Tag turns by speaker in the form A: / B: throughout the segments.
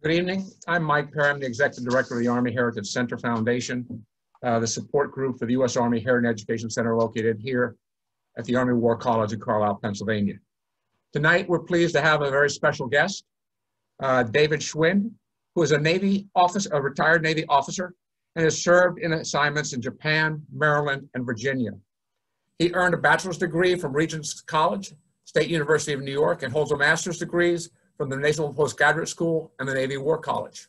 A: Good evening. I'm Mike Perry. I'm the Executive Director of the Army Heritage Center Foundation, uh, the support group for the U.S. Army Heritage Education Center located here at the Army War College in Carlisle, Pennsylvania. Tonight, we're pleased to have a very special guest, uh, David Schwind, who is a Navy officer, a retired Navy officer, and has served in assignments in Japan, Maryland, and Virginia. He earned a bachelor's degree from Regents College, State University of New York, and holds a master's degrees from the Naval Postgraduate School and the Navy War College.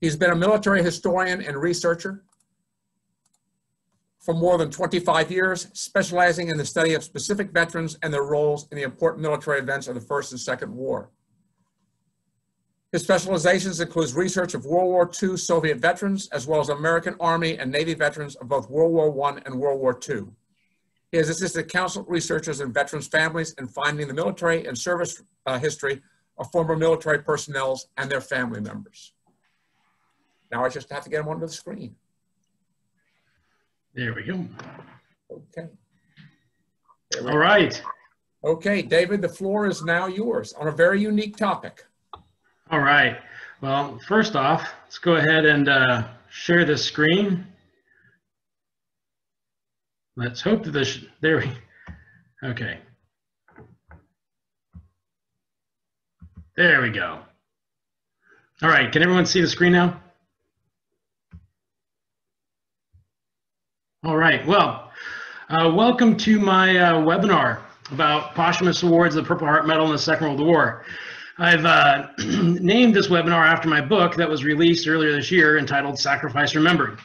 A: He's been a military historian and researcher for more than 25 years, specializing in the study of specific veterans and their roles in the important military events of the First and Second War. His specializations includes research of World War II Soviet veterans, as well as American Army and Navy veterans of both World War I and World War II. He has assisted counsel researchers and veterans' families in finding the military and service uh, history of former military personnel and their family members. Now I just have to get them onto the screen.
B: There we go.
A: Okay.
B: We All right.
A: Okay, David, the floor is now yours on a very unique topic.
B: All right. Well, first off, let's go ahead and uh, share this screen. Let's hope that this, there we, okay. There we go. All right, can everyone see the screen now? All right, well, uh, welcome to my uh, webinar about posthumous awards the Purple Heart Medal in the Second World War. I've uh, named this webinar after my book that was released earlier this year entitled Sacrifice Remembered.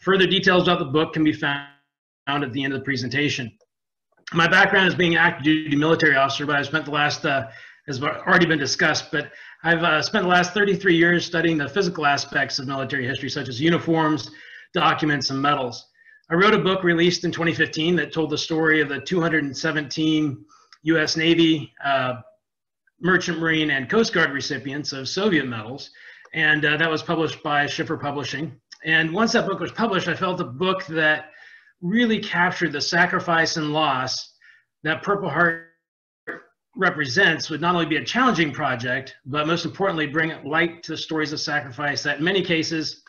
B: Further details about the book can be found at the end of the presentation. My background is being an active duty military officer, but I've spent the last uh, has already been discussed, but I've uh, spent the last 33 years studying the physical aspects of military history, such as uniforms, documents, and medals. I wrote a book released in 2015 that told the story of the 217 U.S. Navy, uh, Merchant Marine, and Coast Guard recipients of Soviet medals, and uh, that was published by Schiffer Publishing. And once that book was published, I felt a book that really captured the sacrifice and loss that Purple Heart represents would not only be a challenging project, but most importantly, bring light to the stories of sacrifice that in many cases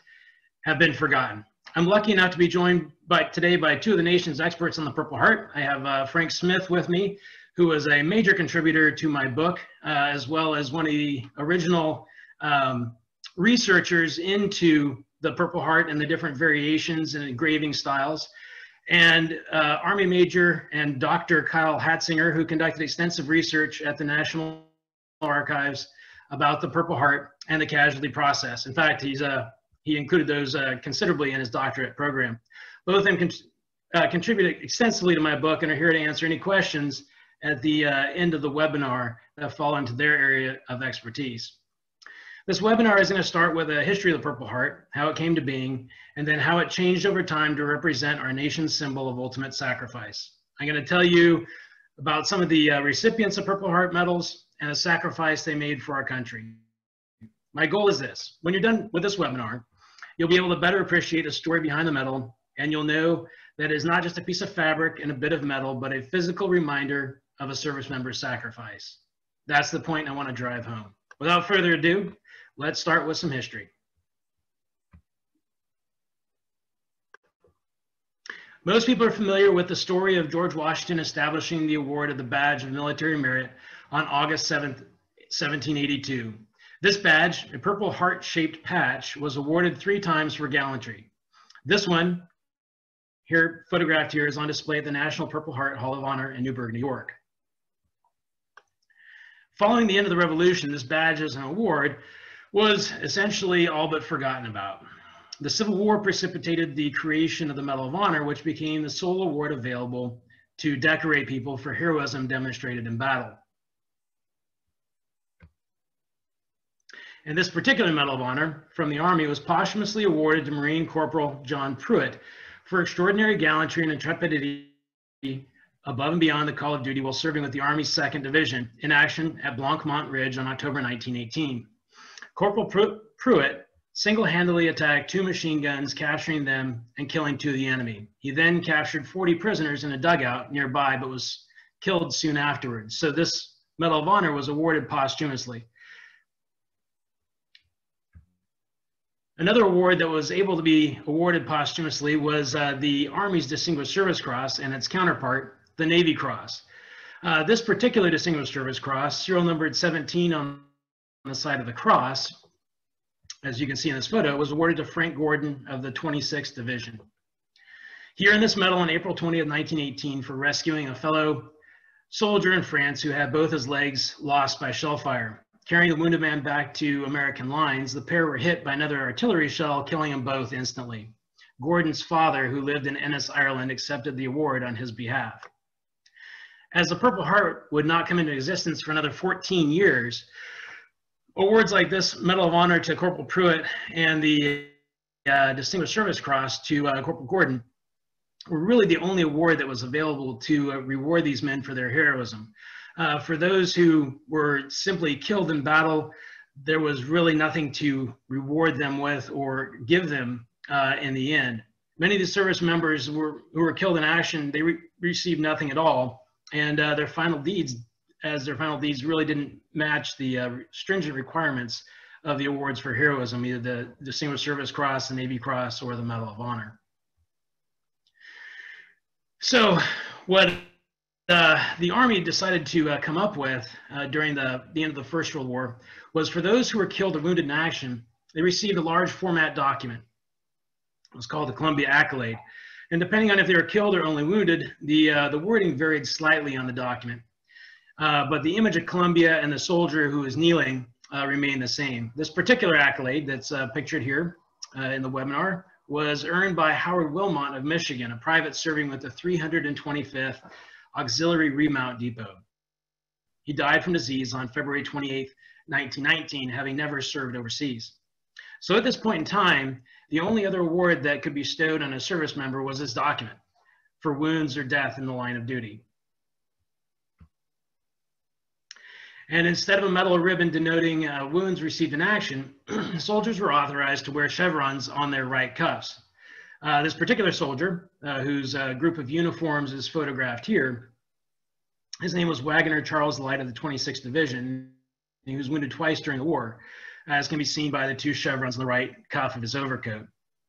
B: have been forgotten. I'm lucky enough to be joined by today by two of the nation's experts on the Purple Heart. I have uh, Frank Smith with me, who was a major contributor to my book, uh, as well as one of the original um, researchers into the Purple Heart and the different variations and engraving styles and uh, Army Major and Dr. Kyle Hatzinger, who conducted extensive research at the National Archives about the Purple Heart and the casualty process. In fact, he's uh, he included those uh, considerably in his doctorate program. Both of them con uh, contributed extensively to my book and are here to answer any questions at the uh, end of the webinar that fall into their area of expertise. This webinar is going to start with a history of the Purple Heart, how it came to being, and then how it changed over time to represent our nation's symbol of ultimate sacrifice. I'm going to tell you about some of the uh, recipients of Purple Heart medals and the sacrifice they made for our country. My goal is this. When you're done with this webinar, you'll be able to better appreciate the story behind the medal, and you'll know that it is not just a piece of fabric and a bit of metal, but a physical reminder of a service member's sacrifice. That's the point I want to drive home. Without further ado, Let's start with some history. Most people are familiar with the story of George Washington establishing the award of the Badge of Military Merit on August 7, 1782. This badge, a purple heart-shaped patch, was awarded three times for gallantry. This one, here photographed here, is on display at the National Purple Heart Hall of Honor in Newburgh, New York. Following the end of the Revolution, this badge as an award was essentially all but forgotten about. The Civil War precipitated the creation of the Medal of Honor, which became the sole award available to decorate people for heroism demonstrated in battle. And this particular Medal of Honor from the Army was posthumously awarded to Marine Corporal John Pruitt for extraordinary gallantry and intrepidity above and beyond the call of duty while serving with the Army's 2nd Division in action at Blancmont Ridge on October 1918. Corporal Pruitt single-handedly attacked two machine guns, capturing them and killing two of the enemy. He then captured 40 prisoners in a dugout nearby, but was killed soon afterwards. So this Medal of Honor was awarded posthumously. Another award that was able to be awarded posthumously was uh, the Army's Distinguished Service Cross and its counterpart, the Navy Cross. Uh, this particular Distinguished Service Cross, serial numbered 17 on the side of the cross, as you can see in this photo, was awarded to Frank Gordon of the 26th Division. He earned this medal on April 20 1918 for rescuing a fellow soldier in France who had both his legs lost by shell fire. Carrying the wounded man back to American lines, the pair were hit by another artillery shell, killing them both instantly. Gordon's father, who lived in Ennis, Ireland, accepted the award on his behalf. As the Purple Heart would not come into existence for another 14 years, awards like this Medal of Honor to Corporal Pruitt and the uh, Distinguished Service Cross to uh, Corporal Gordon were really the only award that was available to uh, reward these men for their heroism. Uh, for those who were simply killed in battle, there was really nothing to reward them with or give them uh, in the end. Many of the service members were, who were killed in action, they re received nothing at all. And uh, their final deeds, as their final deeds really didn't match the uh, stringent requirements of the awards for heroism, either the Distinguished Service Cross, the Navy Cross, or the Medal of Honor. So what uh, the Army decided to uh, come up with uh, during the, the end of the First World War was for those who were killed or wounded in action, they received a large format document. It was called the Columbia Accolade. And depending on if they were killed or only wounded, the, uh, the wording varied slightly on the document. Uh, but the image of Columbia and the soldier who is kneeling uh, remained the same. This particular accolade that's pictured here in the webinar was earned by Howard Wilmot of Michigan, a private serving with the 325th Auxiliary Remount Depot. He died from disease on February 28, 1919, having never served overseas. So at this point in time, the only other award that could be bestowed on a service member was this document for wounds or death in the line of duty. And instead of a medal or ribbon denoting uh, wounds received in action, soldiers were authorized to wear chevrons on their right cuffs. Uh, this particular soldier, uh, whose uh, group of uniforms is photographed here, his name was Wagoner Charles Light of the 26th Division. He was wounded twice during the war, as can be seen by the two chevrons on the right cuff of his overcoat.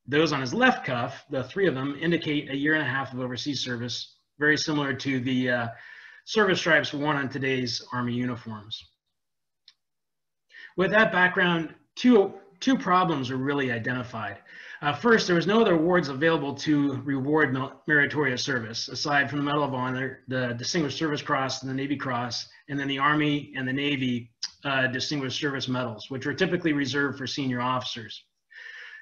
B: Those on his left cuff, the three of them, indicate a year and a half of overseas service, very similar to the uh, service stripes worn on today's Army uniforms. With that background, two, two problems are really identified. Uh, first, there was no other awards available to reward meritorious service, aside from the Medal of Honor, the Distinguished Service Cross, and the Navy Cross, and then the Army and the Navy uh, Distinguished Service Medals, which were typically reserved for senior officers.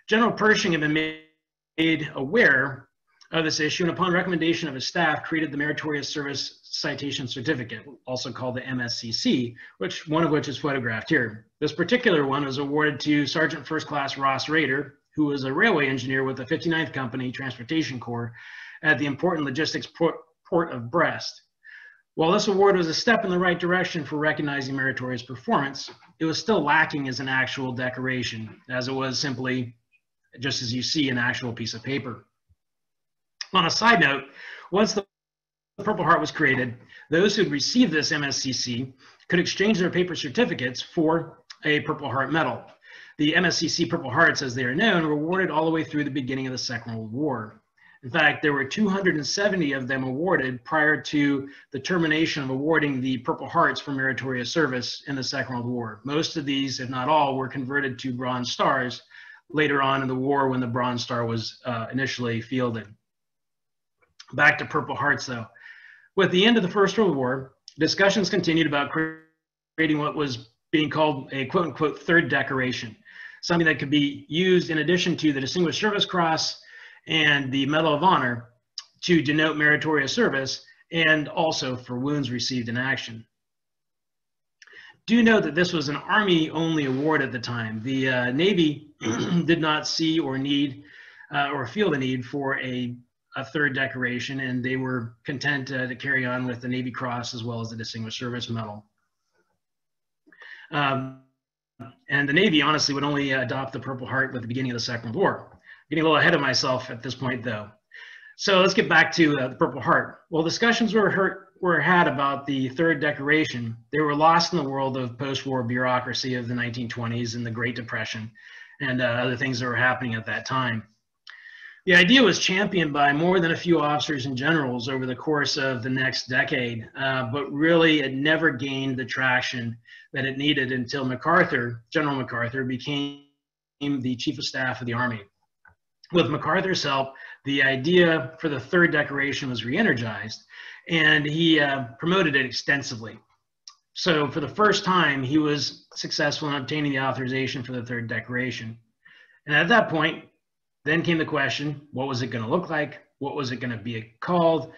B: General Pershing had been made aware of this issue, and upon recommendation of his staff, created the Meritorious Service Citation Certificate, also called the MSCC, which one of which is photographed here. This particular one was awarded to Sergeant First Class Ross Rader, who was a railway engineer with the 59th Company Transportation Corps at the important logistics port, port of Brest. While this award was a step in the right direction for recognizing meritorious performance, it was still lacking as an actual decoration, as it was simply, just as you see, an actual piece of paper. On a side note, once the Purple Heart was created, those who received this MSCC could exchange their paper certificates for a Purple Heart medal. The MSCC Purple Hearts, as they are known, were awarded all the way through the beginning of the Second World War. In fact, there were 270 of them awarded prior to the termination of awarding the Purple Hearts for meritorious service in the Second World War. Most of these, if not all, were converted to Bronze Stars later on in the war when the Bronze Star was uh, initially fielded. Back to Purple Hearts, though. With the end of the First World War, discussions continued about creating what was being called a quote unquote third decoration, something that could be used in addition to the Distinguished Service Cross and the Medal of Honor to denote meritorious service and also for wounds received in action. Do note that this was an Army only award at the time. The uh, Navy did not see or need uh, or feel the need for a a third decoration, and they were content uh, to carry on with the Navy Cross as well as the Distinguished Service Medal. Um, and the Navy honestly would only adopt the Purple Heart with the beginning of the Second War. Getting a little ahead of myself at this point, though. So let's get back to uh, the Purple Heart. Well, discussions were, heard, were had about the third decoration. They were lost in the world of post-war bureaucracy of the 1920s and the Great Depression and uh, other things that were happening at that time. The idea was championed by more than a few officers and generals over the course of the next decade, uh, but really it never gained the traction that it needed until MacArthur, General MacArthur, became the Chief of Staff of the Army. With MacArthur's help, the idea for the third decoration was re-energized, and he uh, promoted it extensively. So for the first time, he was successful in obtaining the authorization for the third decoration. And at that point, then came the question, what was it going to look like? What was it going to be called?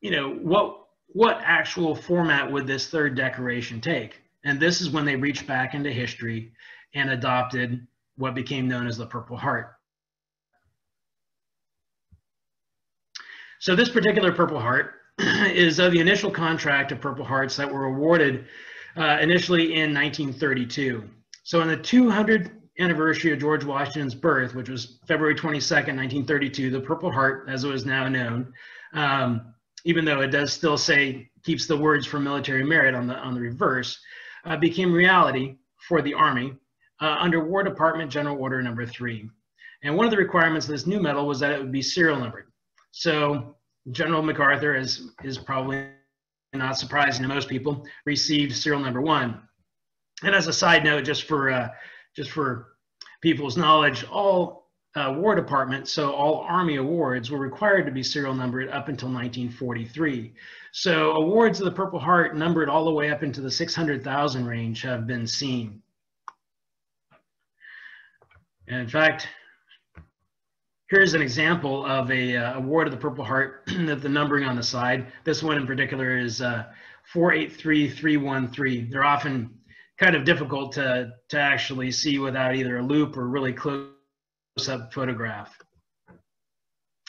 B: You know, what what actual format would this third decoration take? And this is when they reached back into history and adopted what became known as the Purple Heart. So this particular Purple Heart is of the initial contract of Purple Hearts that were awarded uh, initially in 1932. So in the 200 anniversary of George Washington's birth, which was February 22nd, 1932, the Purple Heart, as it was now known, um, even though it does still say keeps the words for military merit on the on the reverse, uh, became reality for the Army uh, under War Department General Order Number Three. And one of the requirements of this new medal was that it would be serial numbered. So General MacArthur, is is probably not surprising to most people, received serial number one. And as a side note, just for uh, just for people's knowledge, all uh, War Department, so all Army awards were required to be serial numbered up until 1943. So awards of the Purple Heart numbered all the way up into the 600,000 range have been seen. And in fact, here's an example of a uh, award of the Purple Heart, that the numbering on the side. This one in particular is uh, 483313. They're often kind of difficult to, to actually see without either a loupe or really close up photograph.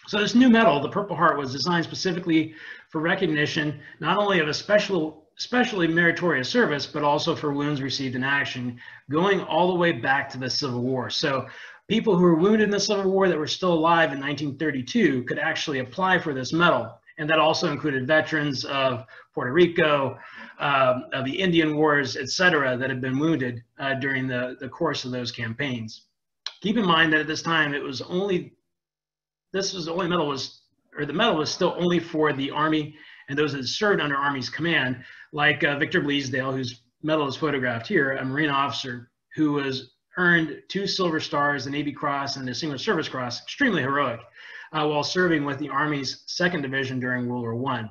B: So this new medal, the Purple Heart, was designed specifically for recognition not only of a special, especially meritorious service, but also for wounds received in action, going all the way back to the Civil War. So people who were wounded in the Civil War that were still alive in 1932 could actually apply for this medal. And that also included veterans of Puerto Rico, um, of the Indian Wars, etc., that had been wounded uh, during the, the course of those campaigns. Keep in mind that at this time, it was only, this was the only medal was, or the medal was still only for the Army and those that served under Army's command, like uh, Victor Bleasdale, whose medal is photographed here, a Marine officer who was earned two Silver Stars, the Navy Cross, and the Distinguished Service Cross, extremely heroic, uh, while serving with the Army's Second Division during World War One.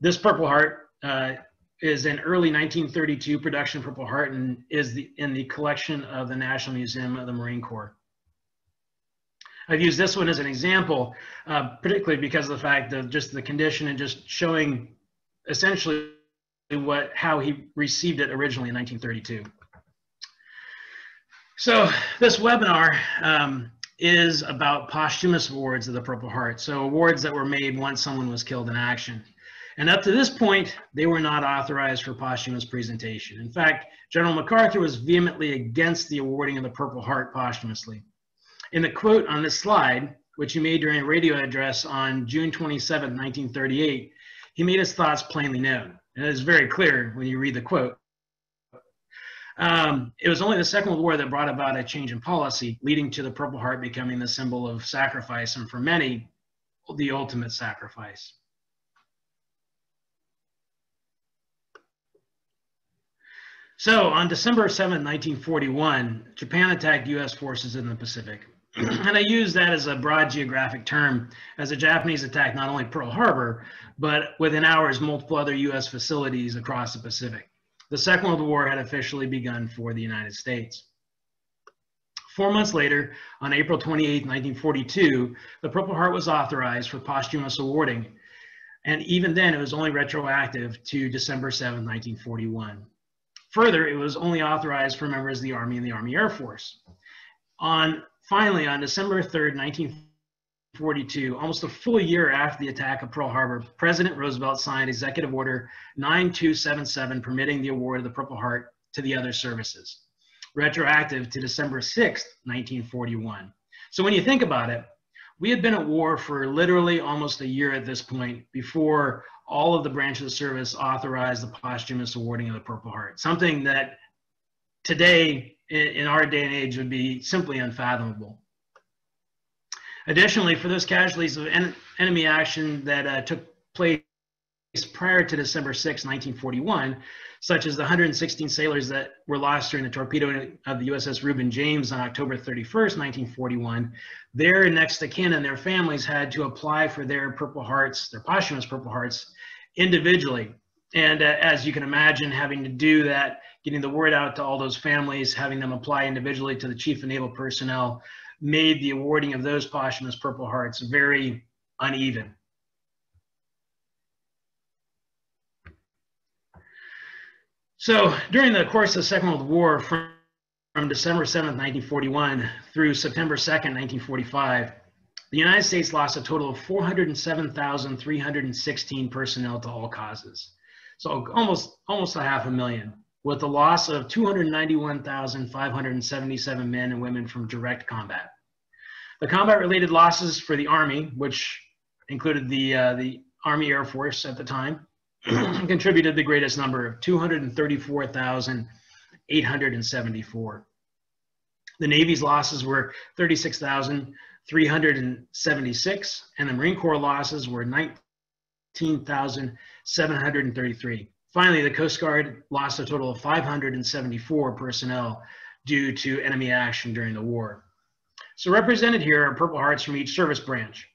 B: This Purple Heart uh, is an early 1932 production Purple Heart and is the, in the collection of the National Museum of the Marine Corps. I've used this one as an example, uh, particularly because of the fact of just the condition and just showing essentially what how he received it originally in 1932. So this webinar um, is about posthumous awards of the Purple Heart. So awards that were made once someone was killed in action. And up to this point, they were not authorized for posthumous presentation. In fact, General MacArthur was vehemently against the awarding of the Purple Heart posthumously. In the quote on this slide, which he made during a radio address on June 27, 1938, he made his thoughts plainly known. And it is very clear when you read the quote. Um, it was only the Second World War that brought about a change in policy, leading to the Purple Heart becoming the symbol of sacrifice, and for many, the ultimate sacrifice. So on December 7, 1941, Japan attacked U.S. forces in the Pacific. and I use that as a broad geographic term as the Japanese attacked not only Pearl Harbor, but within hours, multiple other U.S. facilities across the Pacific. The Second World War had officially begun for the United States. Four months later, on April 28, 1942, the Purple Heart was authorized for posthumous awarding. And even then, it was only retroactive to December 7, 1941. Further, it was only authorized for members of the Army and the Army Air Force. On finally, on December 3rd, 1942, almost a full year after the attack of Pearl Harbor, President Roosevelt signed Executive Order 9277 permitting the award of the Purple Heart to the other services, retroactive to December 6th, 1941. So when you think about it, we had been at war for literally almost a year at this point before all of the branches of service authorized the posthumous awarding of the Purple Heart, something that today in, our day and age would be simply unfathomable. Additionally, for those casualties of en enemy action that uh, took place prior to December 6, 1941, such as the 116 sailors that were lost during the torpedo of the USS Reuben James on October 31st, 1941, their next of kin and their families had to apply for their Purple Hearts, their posthumous Purple Hearts, individually. And uh, as you can imagine, having to do that, getting the word out to all those families, having them apply individually to the Chief of Naval Personnel, made the awarding of those posthumous Purple Hearts very uneven. So during the course of the Second World War, from, from December 7, 1941 through September 2, 1945, the United States lost a total of 407,316 personnel to all causes. So almost, almost a half a million, with the loss of 291,577 men and women from direct combat. The combat-related losses for the Army, which included the, uh, the Army Air Force at the time, contributed the greatest number of 234,874. The Navy's losses were 36,376, and the Marine Corps losses were 19,733. Finally, the Coast Guard lost a total of 574 personnel due to enemy action during the war. So represented here are Purple Hearts from each service branch.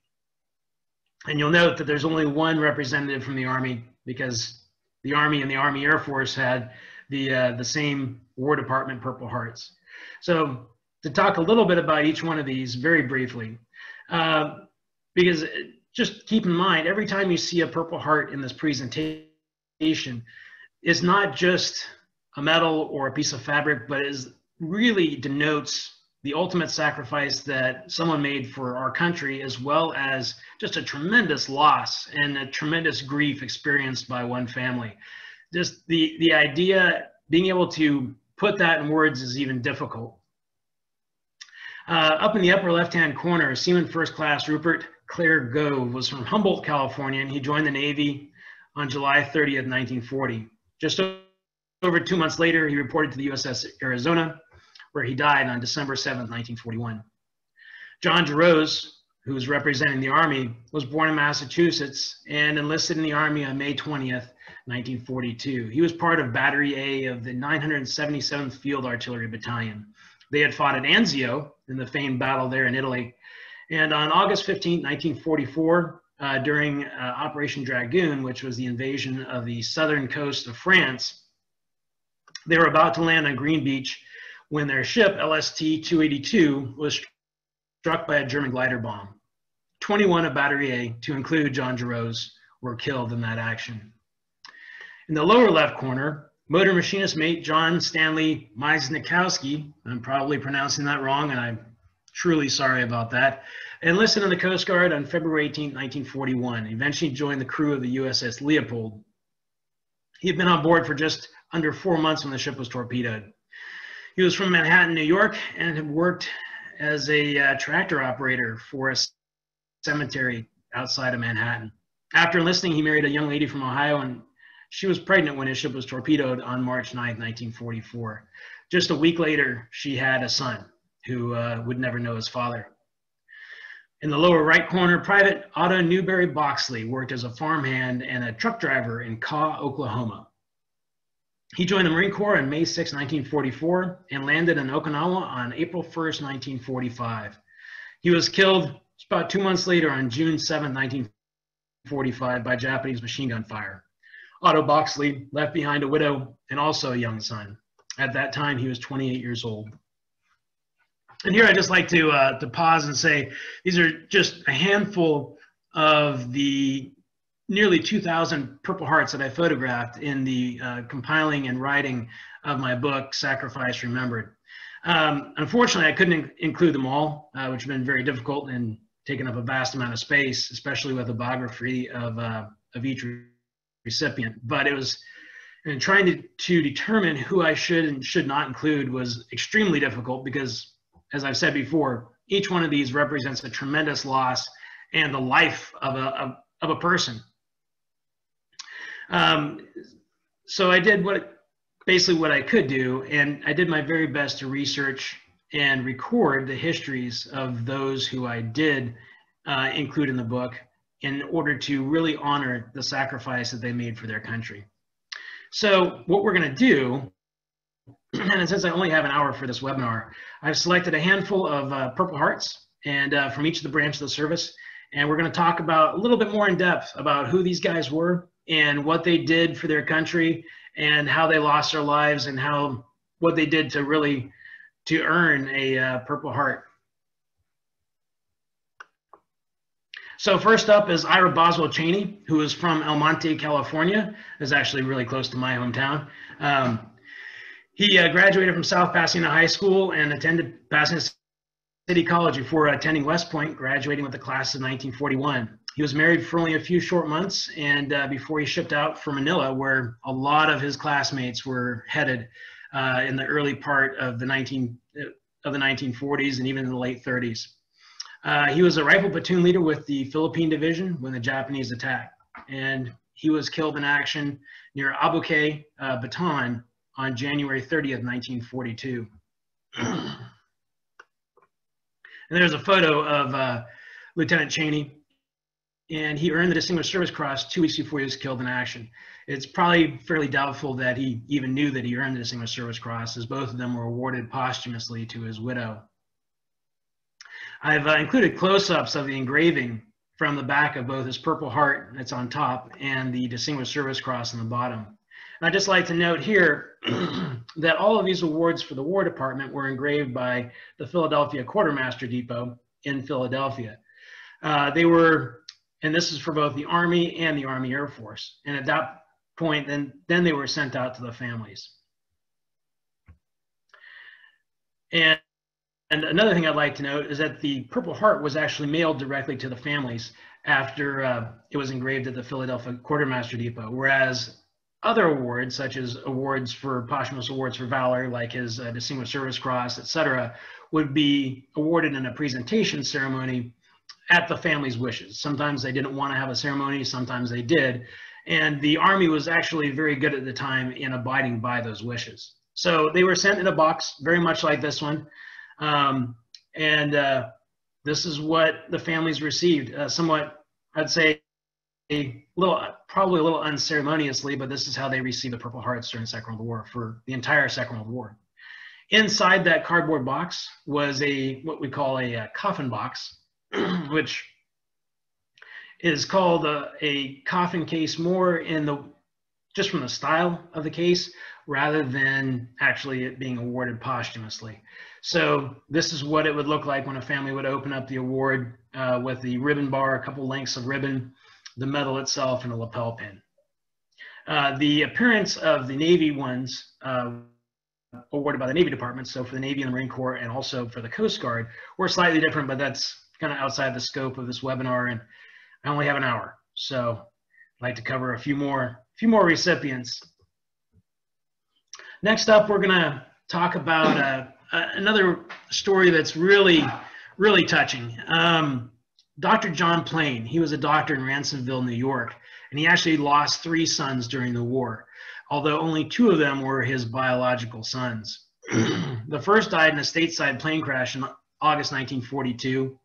B: And you'll note that there's only one representative from the Army because the Army and the Army Air Force had the, uh, the same War Department Purple Hearts. So to talk a little bit about each one of these very briefly, uh, because just keep in mind, every time you see a Purple Heart in this presentation, it's not just a medal or a piece of fabric, but it really denotes the ultimate sacrifice that someone made for our country, as well as just a tremendous loss and a tremendous grief experienced by one family. Just the, the idea, being able to put that in words is even difficult. Uh, up in the upper left-hand corner, Seaman First Class Rupert Claire Gove was from Humboldt, California, and he joined the Navy on July 30th, 1940. Just over two months later, he reported to the USS Arizona, where he died on December 7, 1941. John Jarosz, who was representing the Army, was born in Massachusetts and enlisted in the Army on May 20th, 1942. He was part of Battery A of the 977th Field Artillery Battalion. They had fought at Anzio in the famed battle there in Italy. And on August 15, 1944, uh, during uh, Operation Dragoon, which was the invasion of the southern coast of France, they were about to land on Green Beach when their ship, LST-282, was struck by a German glider bomb. 21 of Battery A, to include John Jarosz, were killed in that action. In the lower left corner, motor machinist mate John Stanley Miesznikowski, I'm probably pronouncing that wrong, and I'm truly sorry about that, enlisted in the Coast Guard on February 18, 1941. Eventually joined the crew of the USS Leopold. He had been on board for just under four months when the ship was torpedoed. He was from Manhattan, New York, and had worked as a uh, tractor operator for a cemetery outside of Manhattan. After enlisting, he married a young lady from Ohio, and she was pregnant when his ship was torpedoed on March 9, 1944. Just a week later, she had a son who uh, would never know his father. In the lower right corner, Private Otto Newberry Boxley worked as a farmhand and a truck driver in Kaw, Oklahoma. He joined the Marine Corps on May 6, 1944, and landed in Okinawa on April 1, 1945. He was killed about two months later on June 7, 1945, by Japanese machine gun fire. Otto Boxley left behind a widow and also a young son. At that time, he was 28 years old. And here I'd just like to, uh, to pause and say these are just a handful of the nearly 2,000 Purple Hearts that I photographed in the uh, compiling and writing of my book, Sacrifice Remembered. Um, unfortunately, I couldn't in include them all, uh, which has been very difficult and taken up a vast amount of space, especially with a biography of, uh, of each recipient. But it was, and trying to, to determine who I should and should not include was extremely difficult because, as I've said before, each one of these represents a tremendous loss and the life of a, of, of a person um, so I did what basically what I could do, and I did my very best to research and record the histories of those who I did uh, include in the book in order to really honor the sacrifice that they made for their country. So what we're going to do, and since I only have an hour for this webinar, I've selected a handful of uh, Purple Hearts and uh, from each of the branches of the service, and we're going to talk about a little bit more in depth about who these guys were and what they did for their country and how they lost their lives and how what they did to really to earn a uh, Purple Heart. So first up is Ira Boswell Cheney, who is from El Monte, California. is actually really close to my hometown. Um, he uh, graduated from South Pasadena High School and attended Pasadena City College before attending West Point, graduating with the class of 1941. He was married for only a few short months and uh, before he shipped out for Manila, where a lot of his classmates were headed uh, in the early part of the 19 of the 1940s and even in the late 30s. Uh, he was a rifle platoon leader with the Philippine Division when the Japanese attacked, and he was killed in action near Abucay, uh, Bataan on January 30th, 1942. and there's a photo of uh, Lieutenant Cheney, and he earned the Distinguished Service Cross two weeks before he was killed in action. It's probably fairly doubtful that he even knew that he earned the Distinguished Service Cross, as both of them were awarded posthumously to his widow. I've uh, included close-ups of the engraving from the back of both his Purple Heart that's on top and the Distinguished Service Cross on the bottom. And I'd just like to note here that all of these awards for the War Department were engraved by the Philadelphia Quartermaster Depot in Philadelphia. Uh, they were, and this is for both the Army and the Army Air Force. And at that point, then, then they were sent out to the families. And and another thing I'd like to note is that the Purple Heart was actually mailed directly to the families after uh, it was engraved at the Philadelphia Quartermaster Depot, whereas other awards, such as awards for posthumous awards for valor, like his uh, Distinguished Service Cross, etc., would be awarded in a presentation ceremony at the family's wishes. Sometimes they didn't want to have a ceremony, sometimes they did. And the Army was actually very good at the time in abiding by those wishes. So they were sent in a box, very much like this one. Um, and uh, this is what the families received, uh, somewhat, I'd say, a little, probably a little unceremoniously, but this is how they received the Purple Hearts during the Second World War for the entire Second World War. Inside that cardboard box was a what we call a, a coffin box, which is called a, a, coffin case more in the just from the style of the case rather than actually it being awarded posthumously. So this is what it would look like when a family would open up the award uh, with the ribbon bar, a couple lengths of ribbon, the medal itself, and a lapel pin. Uh, the appearance of the Navy ones uh, awarded by the Navy Department, so for the Navy and the Marine Corps and also for the Coast Guard, were slightly different, but that's kind of outside the scope of this webinar, and I only have an hour. So I'd like to cover a few more, a few more recipients. Next up, we're gonna talk about uh, another story that's really, really touching. Um, Dr. John Plain, he was a doctor in Ransomville, New York, and he actually lost three sons during the war, although only two of them were his biological sons. the first died in a stateside plane crash in August 1942.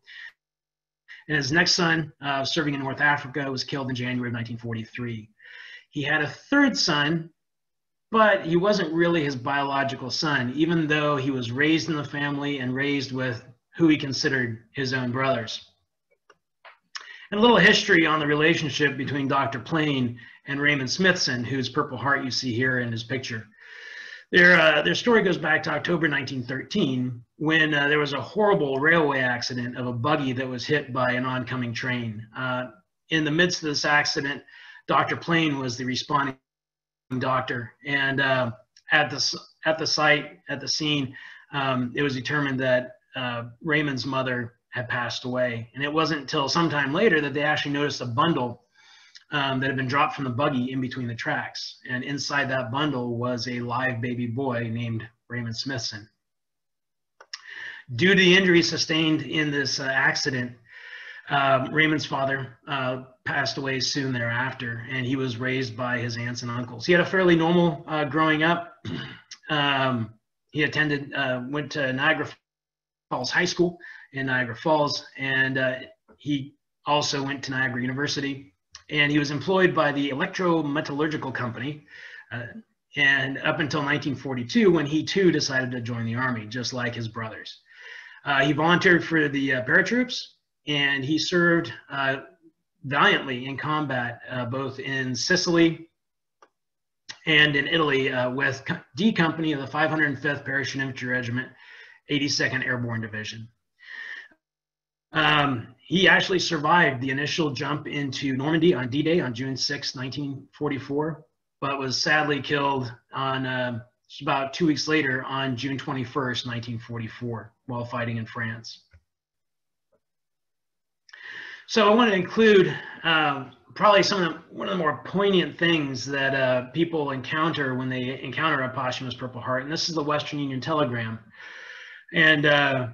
B: And his next son, uh, serving in North Africa, was killed in January of 1943. He had a third son but he wasn't really his biological son, even though he was raised in the family and raised with who he considered his own brothers. And a little history on the relationship between Dr. Plain and Raymond Smithson, whose Purple Heart you see here in his picture. Their, uh, their story goes back to October 1913 when uh, there was a horrible railway accident of a buggy that was hit by an oncoming train. Uh, in the midst of this accident, Dr. Plain was the responding doctor. And uh, at the at the site at the scene, um, it was determined that uh, Raymond's mother had passed away. And it wasn't until sometime later that they actually noticed a bundle um, that had been dropped from the buggy in between the tracks. And inside that bundle was a live baby boy named Raymond Smithson. Due to the injuries sustained in this uh, accident, Um, Raymond's father uh, passed away soon thereafter, and he was raised by his aunts and uncles. He had a fairly normal uh, growing up. Um, he attended, uh, went to Niagara Falls High School in Niagara Falls, and uh, he also went to Niagara University. And he was employed by the Electrometallurgical Company, uh, and up until 1942, when he too decided to join the army, just like his brothers. Uh, he volunteered for the uh, paratroops, and he served valiantly in combat, uh, both in Sicily and in Italy uh, with D Company of the 505th Parachute Infantry Regiment, 82nd Airborne Division. Um, he actually survived the initial jump into Normandy on D-Day on June 6, 1944, but was sadly killed on uh, about two weeks later on June 21st, 1944, while fighting in France. So I want to include uh, probably some of the, one of the more poignant things that uh, people encounter when they encounter a posthumous Purple Heart, and this is the Western Union Telegram. And uh,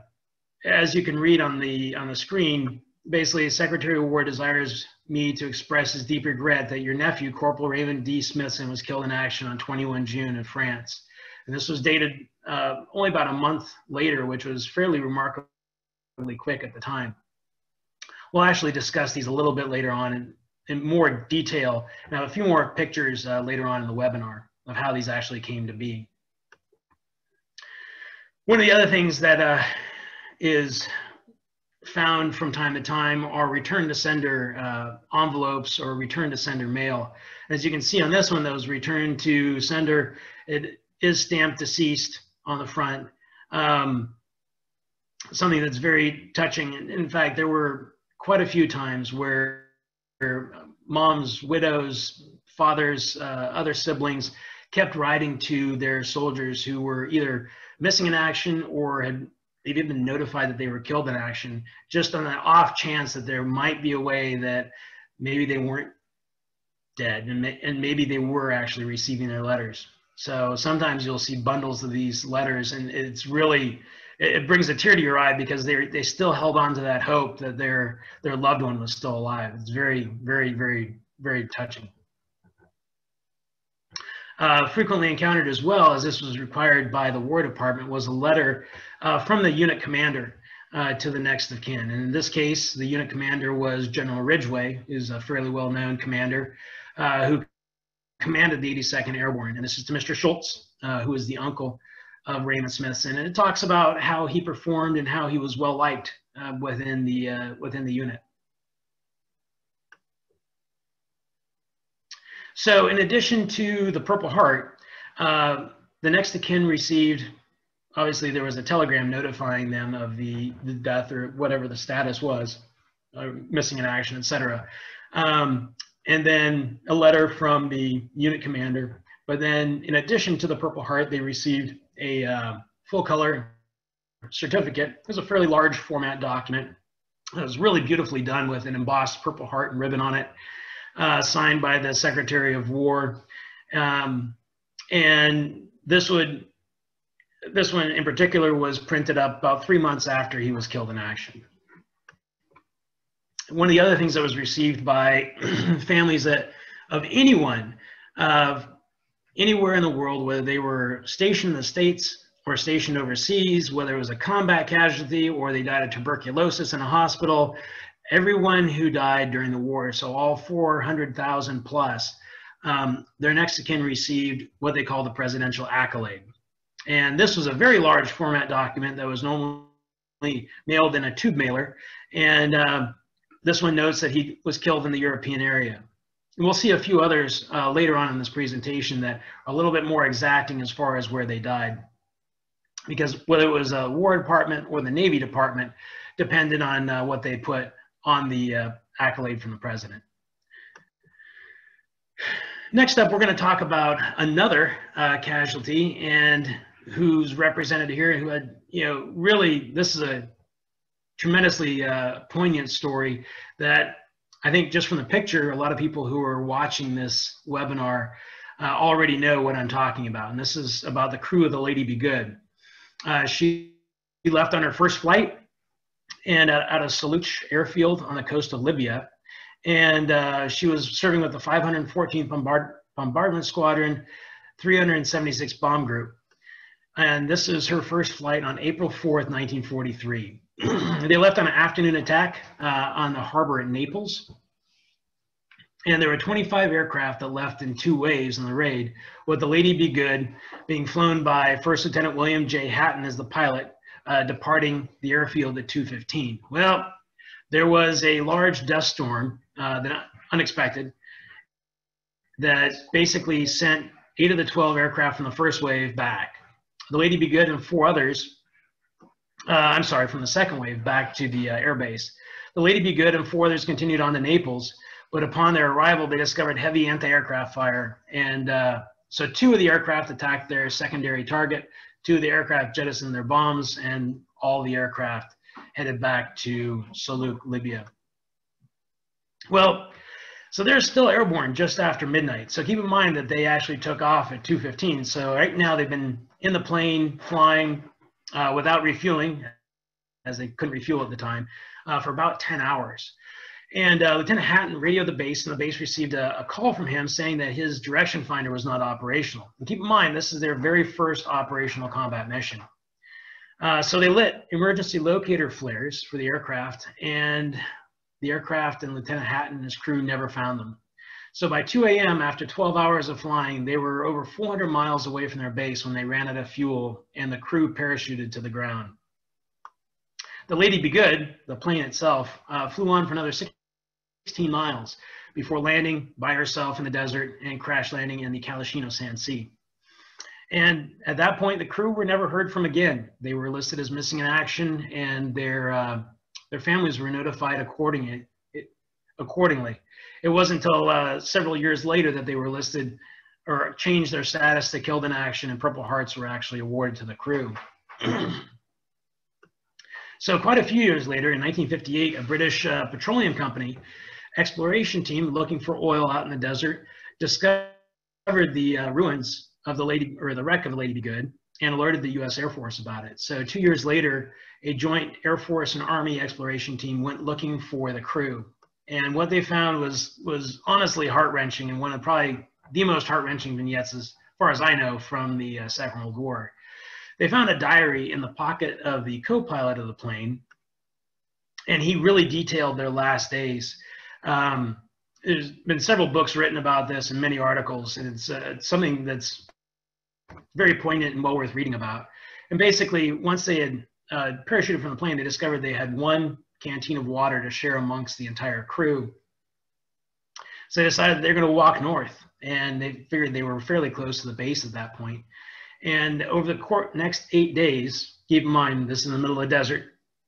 B: as you can read on the on the screen, basically, Secretary of War desires me to express his deep regret that your nephew, Corporal Raymond D. Smithson, was killed in action on 21 June in France. And this was dated uh, only about a month later, which was fairly remarkably quick at the time. We'll actually discuss these a little bit later on in, in more detail and have a few more pictures uh, later on in the webinar of how these actually came to be. One of the other things that uh, is found from time to time are return to sender uh, envelopes or return to sender mail. As you can see on this one, those return to sender, it is stamped deceased on the front. Um, something that's very touching. In fact, there were quite a few times where, where moms, widows, fathers, uh, other siblings kept writing to their soldiers who were either missing in action or had they'd even notified that they were killed in action, just on an off chance that there might be a way that maybe they weren't dead and, and maybe they were actually receiving their letters. So sometimes you'll see bundles of these letters and it's really it, brings a tear to your eye because they they still held on to that hope that their their loved one was still alive. It's very very very very touching. Uh, frequently encountered as well as this was required by the War Department was a letter uh, from the unit commander uh, to the next of kin. And in this case, the unit commander was General Ridgway, who's a fairly well-known commander uh, who commanded the 82nd Airborne. And this is to Mr. Schultz, uh, who is the uncle of Raymond Smithson, and it talks about how he performed and how he was well liked uh, within the uh, within the unit. So, in addition to the Purple Heart, uh, the next of kin received. Obviously, there was a telegram notifying them of the, the death or whatever the status was, uh, missing in action, etc. Um, and then a letter from the unit commander. But then, in addition to the Purple Heart, they received a uh, full color certificate. It was a fairly large format document. It was really beautifully done with an embossed purple heart and ribbon on it, uh, signed by the Secretary of War. Um, and this would, this one in particular was printed up about three months after he was killed in action. One of the other things that was received by families that of anyone uh, anywhere in the world, whether they were stationed in the States or stationed overseas, whether it was a combat casualty or they died of tuberculosis in a hospital, everyone who died during the war, so all 400,000 plus, um, their next of kin received what they call the presidential accolade. And this was a very large format document that was normally mailed in a tube mailer. And uh, this one notes that he was killed in the European area we'll see a few others uh, later on in this presentation that are a little bit more exacting as far as where they died. Because whether it was a War Department or the Navy Department depended on uh, what they put on the uh, accolade from the president. Next up, we're going to talk about another uh, casualty and who's represented here, who had, you know, really, this is a tremendously uh, poignant story that I think just from the picture, a lot of people who are watching this webinar uh, already know what I'm talking about. And this is about the crew of the Lady Be Good. Uh, she left on her first flight and at, at a Soluch airfield on the coast of Libya. And uh, she was serving with the 514th Bombard Bombardment Squadron, 376 Bomb Group. And this is her first flight on April 4th, 1943. they left on an afternoon attack uh, on the harbor at Naples. And there were 25 aircraft that left in two waves in the raid, with the Lady Be Good being flown by First Lieutenant William J. Hatton as the pilot, uh, departing the airfield at 2.15. Well, there was a large dust storm, uh, that unexpected, that basically sent eight of the 12 aircraft from the first wave back. The Lady Be Good and four others, uh, I'm sorry, from the second wave back to the uh, airbase. The Lady Be Good and four others continued on to Naples, but upon their arrival, they discovered heavy anti-aircraft fire. And uh, so two of the aircraft attacked their secondary target, two of the aircraft jettisoned their bombs, and all the aircraft headed back to Soluch, Libya. Well, so they're still airborne just after midnight. So keep in mind that they actually took off at 2.15. So right now they've been in the plane flying uh, without refueling, as they couldn't refuel at the time, uh, for about 10 hours. And uh, Lieutenant Hatton radioed the base, and the base received a, a, call from him saying that his direction finder was not operational. And keep in mind, this is their very first operational combat mission. Uh, so they lit emergency locator flares for the aircraft, and the aircraft and Lieutenant Hatton and his crew never found them. So by 2 a.m., after 12 hours of flying, they were over 400 miles away from their base when they ran out of fuel and the crew parachuted to the ground. The Lady Be Good, the plane itself, uh, flew on for another 16 miles before landing by herself in the desert and crash landing in the Calanshio Sand Sea. And at that point, the crew were never heard from again. They were listed as missing in action, and their uh, their families were notified accordingly. Accordingly. It wasn't until uh, several years later that they were listed or changed their status to killed in action, and Purple Hearts were actually awarded to the crew. so quite a few years later, in 1958, a British uh, petroleum company exploration team looking for oil out in the desert discovered the uh, ruins of the lady or the wreck of the Lady Be Good and alerted the U.S. Air Force about it. So two years later, a joint Air Force and Army exploration team went looking for the crew. And what they found was was honestly heart wrenching and one of probably the most heart wrenching vignettes, as far as I know, from the uh, Second World War. They found a diary in the pocket of the co-pilot of the plane, and he really detailed their last days. Um, there's been several books written about this and many articles, and it's, uh, something that's very poignant and well worth reading about. And basically, once they had uh, parachuted from the plane, they discovered they had one canteen of water to share amongst the entire crew. So they decided they're going to walk north, and they figured they were fairly close to the base at that point. And over the next eight days, keep in mind this is in the middle of the desert,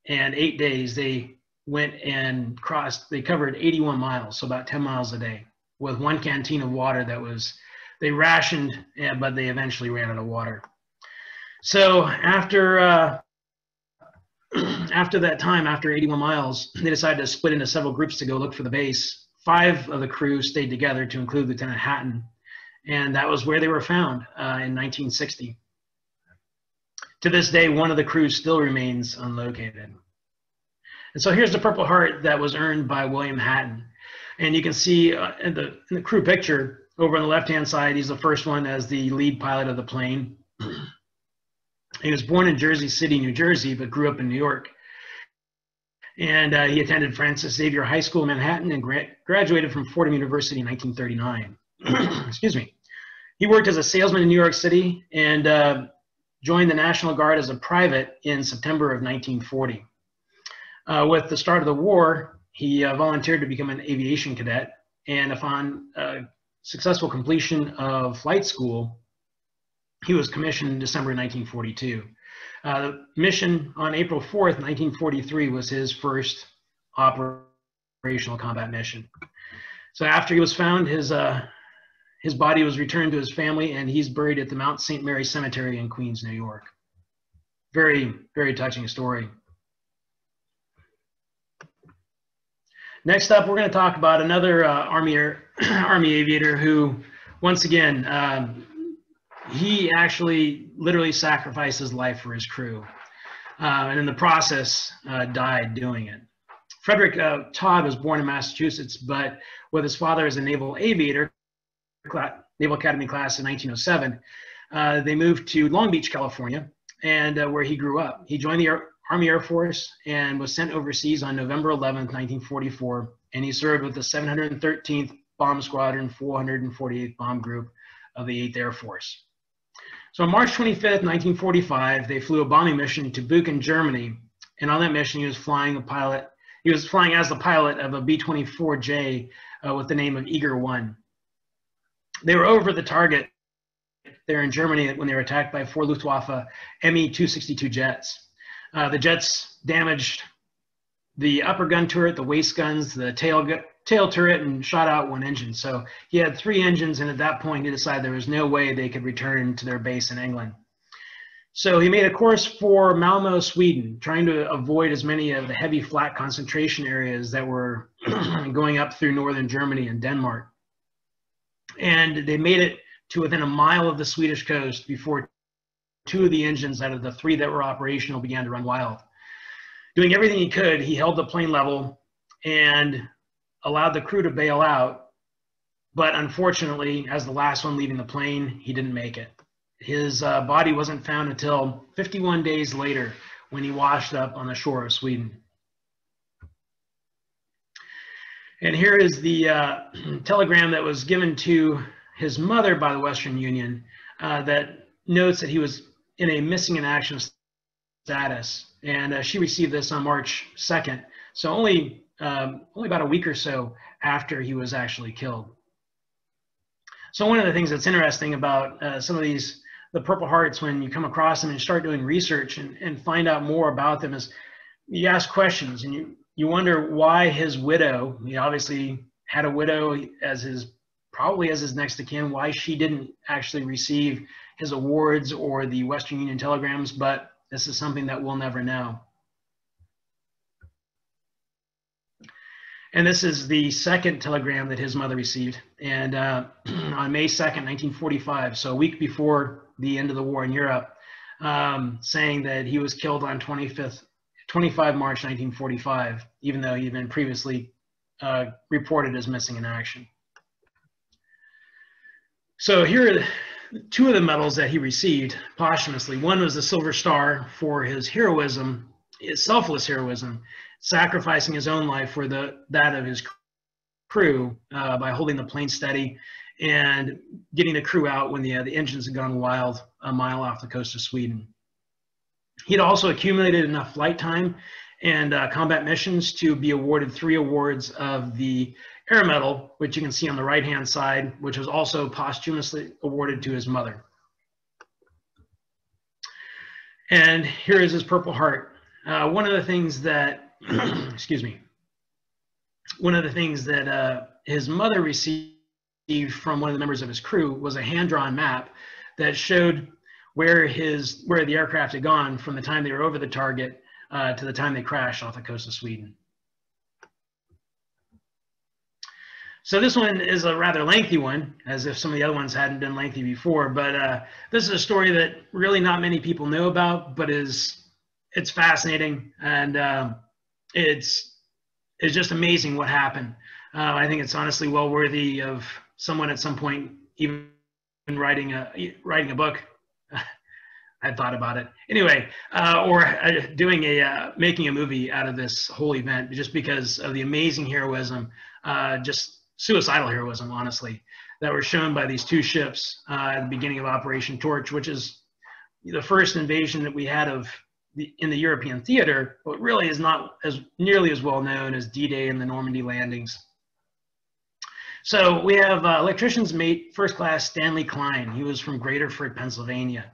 B: and eight days they went and crossed. They covered 81 miles, so about 10 miles a day, with one canteen of water that was they rationed, but they eventually ran out of water. So after uh, after that time, after 81 miles, they decided to split into several groups to go look for the base. Five of the crew stayed together to include Lieutenant Hatton, and that was where they were found uh, in 1960. To this day, one of the crews still remains unlocated. And so here's the Purple Heart that was earned by William Hatton. And you can see uh, in, the, in the crew picture over on the left-hand side, he's the first one as the lead pilot of the plane. He was born in Jersey City, New Jersey, but grew up in New York. And uh, he attended Francis Xavier High School in Manhattan and gra graduated from Fordham University in 1939. Excuse me. He worked as a salesman in New York City and uh, joined the National Guard as a private in September of 1940. Uh, with the start of the war, he uh, volunteered to become an aviation cadet, and upon uh, successful completion of flight school, he was commissioned in December 1942. Uh, the mission on April 4th, 1943 was his first operational combat mission. So after he was found, his, uh, his body was returned to his family and he's buried at the Mount St. Mary Cemetery in Queens, New York. Very, very touching story. Next up, we're going to talk about another uh, Army, Army aviator who, once again, um, he actually literally sacrificed his life for his crew. uh, and in the process uh, died doing it. Frederick uh, Todd was born in Massachusetts, but with his father as a naval aviator, Naval Academy class in 1907, uh, they moved to Long Beach, California, and uh, where he grew up. He joined the Air, Army Air Force and was sent overseas on November 11, 1944, and he served with the 713th Bomb Squadron, 448th Bomb Group of the 8th Air Force. So on March 25th, 1945, they flew a bombing mission to Buchen, Germany, and on that mission, he was flying a pilot. He was flying as the pilot of a B-24J uh, with the name of Eager One. They were over the target there in Germany when they were attacked by four Luftwaffe Me-262 jets. Uh, the jets damaged the upper gun turret, the waist guns, the tail, tail turret, and shot out one engine. So he had three engines, and at that point he decided there was no way they could return to their base in England. So he made a course for Malmo, Sweden, trying to avoid as many of the heavy flat concentration areas that were going up through northern Germany and Denmark. And they made it to within a mile of the Swedish coast before two of the engines out of the three that were operational began to run wild. Doing everything he could, he held the plane level and allowed the crew to bail out. But unfortunately, as the last one leaving the plane, he didn't make it. His uh, body wasn't found until 51 days later when he washed up on the shore of Sweden. And here is the uh, telegram that was given to his mother by the Western Union uh, that notes that he was in a missing in action status. And uh, she received this on March 2nd. So only, um, only about a week or so after he was actually killed. So one of the things that's interesting about uh, some of these, the Purple Hearts, when you come across them and start doing research and, and find out more about them is you ask questions and you, you wonder why his widow, he obviously had a widow as his probably as his next of kin, why she didn't actually receive his awards or the Western Union telegrams, but this is something that we'll never know. And this is the second telegram that his mother received. And uh, on May 2nd, 1945, so a week before the end of the war in Europe, um, saying that he was killed on 25th, 25 March 1945, even though he had been previously uh, reported as missing in action. So here are two of the medals that he received posthumously. One was the Silver Star for his heroism, his selfless heroism, sacrificing his own life for the that of his crew uh, by holding the plane steady and getting the crew out when the, uh, the engines had gone wild a mile off the coast of Sweden. He'd also accumulated enough flight time and uh, combat missions to be awarded three awards of the Air Medal, which you can see on the right-hand side, which was also posthumously awarded to his mother. And here is his Purple Heart. Uh, one of the things that, excuse me, one of the things that uh, his mother received from one of the members of his crew was a hand-drawn map that showed where his where the aircraft had gone from the time they were over the target uh, to the time they crashed off the coast of Sweden. So this one is a rather lengthy one, as if some of the other ones hadn't been lengthy before. But uh, this is a story that really not many people know about, but is it's fascinating and uh, it's it's just amazing what happened. Uh, I think it's honestly well worthy of someone at some point even writing a writing a book. I thought about it anyway, uh, or uh, doing a uh, making a movie out of this whole event, just because of the amazing heroism, just suicidal heroism, honestly, that were shown by these two ships uh, at the beginning of Operation Torch, which is the first invasion that we had of the, in the European theater, but really is not as nearly as well known as D-Day and the Normandy landings. So we have uh, electrician's mate, first class Stanley Klein. He was from Graterford, Pennsylvania.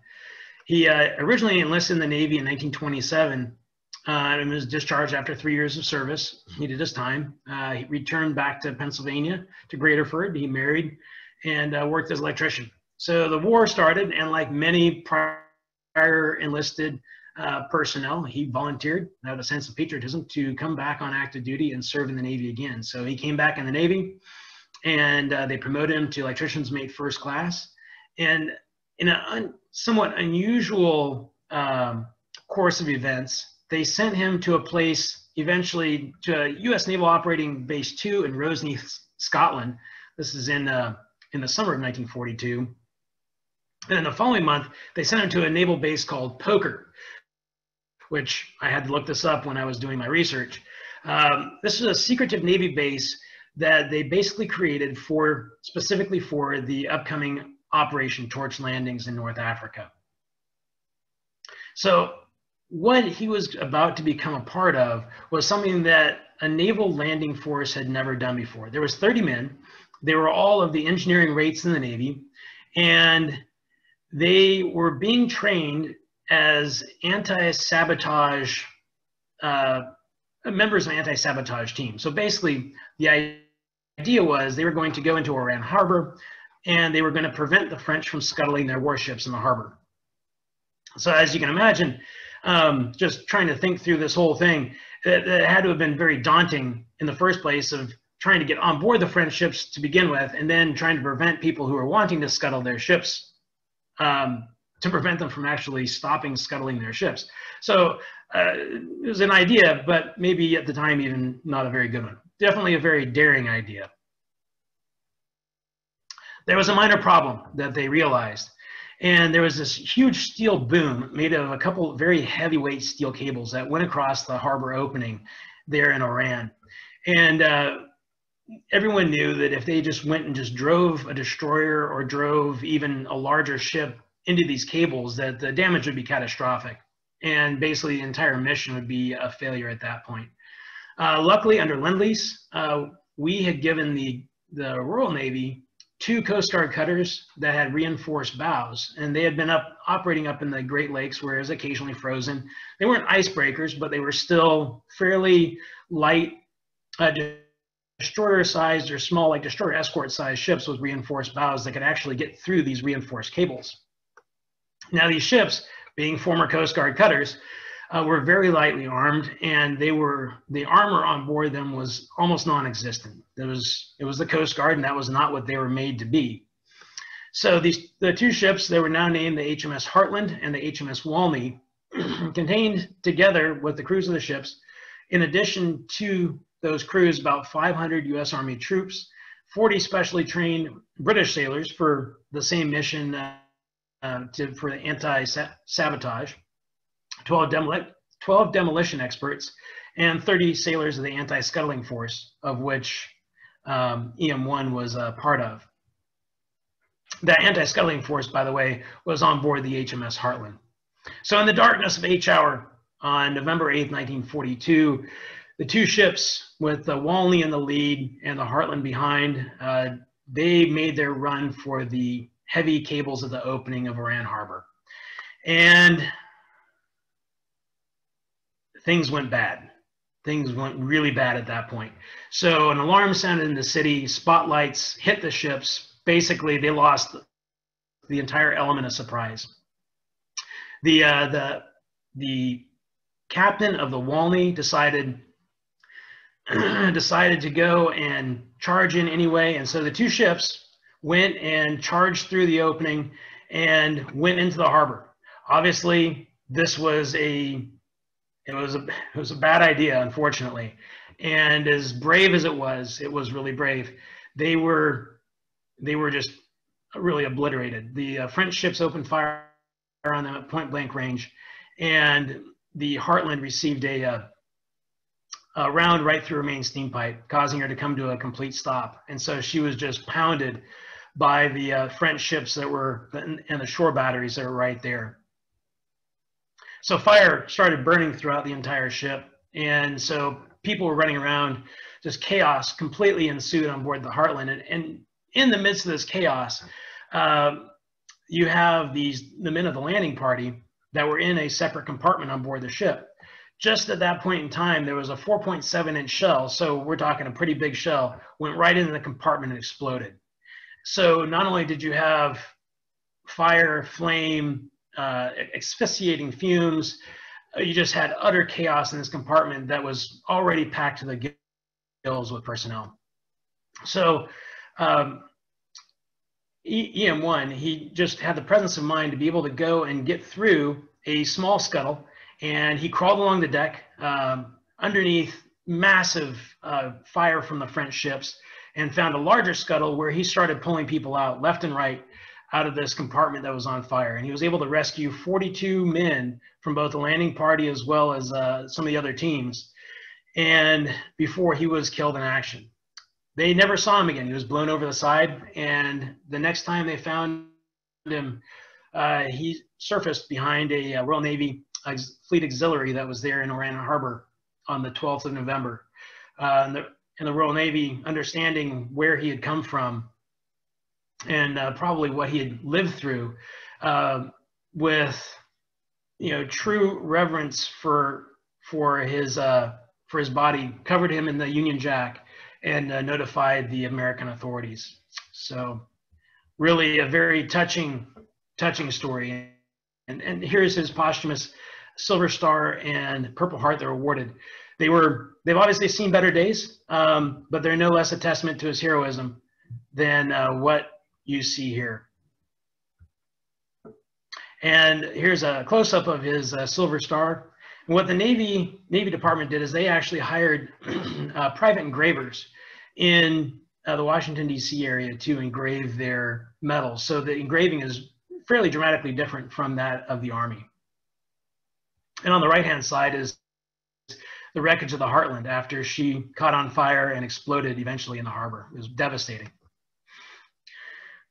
B: He uh, originally enlisted in the Navy in 1927 uh, and was discharged after three years of service. He did his time. Uh, he returned back to Pennsylvania to Graterford. He married and uh, worked as an electrician. So the war started, and like many prior enlisted uh, personnel, he volunteered out of a sense of patriotism to come back on active duty and serve in the Navy again. So he came back in the Navy, and uh, they promoted him to electrician's mate first class. And in a un somewhat unusual um, course of events, they sent him to a place eventually to U.S. Naval Operating Base 2 in Rosneath, Scotland. This is in, uh, in the summer of 1942. And in the following month, they sent him to a naval base called Poker, which I had to look this up when I was doing my research. Um, this is a secretive Navy base that they basically created for specifically for the upcoming Operation Torch landings in North Africa. So what he was about to become a part of was something that a naval landing force had never done before. There was 30 men. They were all of the engineering rates in the Navy, and they were being trained as anti-sabotage uh, members of an anti-sabotage team. So basically, the idea was they were going to go into Oran Harbor, and they were going to prevent the French from scuttling their warships in the harbor. So as you can imagine, um, just trying to think through this whole thing, it, it, had to have been very daunting in the first place of trying to get on board the French ships to begin with, and then trying to prevent people who were wanting to scuttle their ships um, to prevent them from actually stopping scuttling their ships. So uh, it was an idea, but maybe at the time even not a very good one. Definitely a very daring idea. There was a minor problem that they realized, and there was this huge steel boom made of a couple very heavyweight steel cables that went across the harbor opening there in Oran. And uh, everyone knew that if they just went and just drove a destroyer or drove even a larger ship into these cables, that the damage would be catastrophic. And basically the entire mission would be a failure at that point. Uh, luckily, under Lend-Lease, uh, we had given the, the Royal Navy two Coast Guard cutters that had reinforced bows, and they had been up operating up in the Great Lakes, where it was occasionally frozen. They weren't icebreakers, but they were still fairly light, uh, destroyer-sized or small, like destroyer escort-sized ships with reinforced bows that could actually get through these reinforced cables. Now, these ships, being former Coast Guard cutters, uh, were very lightly armed, and they were the armor on board them was almost non-existent. It was it was the Coast Guard, and that was not what they were made to be. So these the two ships they were now named the HMS Hartland and the HMS Walney, contained together with the crews of the ships, in addition to those crews, about 500 U.S. Army troops, 40 specially trained British sailors for the same mission uh, uh, to, for the anti-sabotage 12, demoli 12 demolition experts, and 30 sailors of the anti-scuttling force, of which um, EM1 was a part of. That anti-scuttling force, by the way, was on board the HMS Hartland. So in the darkness of H hour on November 8, 1942, the two ships with the Walney in the lead and the Hartland behind, uh, they made their run for the heavy cables at the opening of Oran Harbor. And things went bad. Things went really bad at that point. So an alarm sounded in the city, spotlights hit the ships. Basically, they lost the entire element of surprise. The, uh, the, the captain of the Walney decided decided to go and charge in anyway. And so the two ships went and charged through the opening and went into the harbor. Obviously, this was a it was a it was a bad idea, unfortunately. And as brave as it was, it was really brave. They were they were just really obliterated. The uh, French ships opened fire on them at point blank range, and the Hartland received a, uh, a round right through her main steam pipe, causing her to come to a complete stop. And so she was just pounded by the uh, French ships that were and the shore batteries that were right there. So fire started burning throughout the entire ship. And so people were running around, just chaos completely ensued on board the Hartland. And, and in the midst of this chaos, uh, you have these the men of the landing party that were in a separate compartment on board the ship. Just at that point in time, there was a 4.7 inch shell. So we're talking a pretty big shell, went right into the compartment and exploded. So not only did you have fire, flame, uh, asphyxiating fumes. Uh, you just had utter chaos in this compartment that was already packed to the gills with personnel. So um, EM1, he just had the presence of mind to be able to go and get through a small scuttle and he crawled along the deck um, underneath massive uh, fire from the French ships and found a larger scuttle where he started pulling people out left and right out of this compartment that was on fire. And he was able to rescue 42 men from both the landing party as well as uh, some of the other teams. And before he was killed in action, they never saw him again. He was blown over the side. And the next time they found him, uh, he surfaced behind a, uh, Royal Navy fleet auxiliary that was there in Oran Harbor on the 12th of November. Uh, and, the, and the Royal Navy, understanding where he had come from and uh, probably what he had lived through, uh, with you know true reverence for for his uh, for his body, covered him in the Union Jack, and uh, notified the American authorities. So, really, a very touching touching story. And and here's his posthumous Silver Star and Purple Heart they're awarded. They were they've obviously seen better days, um, but they're no less a testament to his heroism than uh, what you see here. And here's a close-up of his uh, Silver Star. And what the Navy Navy Department did is they actually hired uh, private engravers in uh, the Washington D.C. area to engrave their medals. So the engraving is fairly dramatically different from that of the Army. And on the right-hand side is the wreckage of the Hartland after she caught on fire and exploded eventually in the harbor. It was devastating.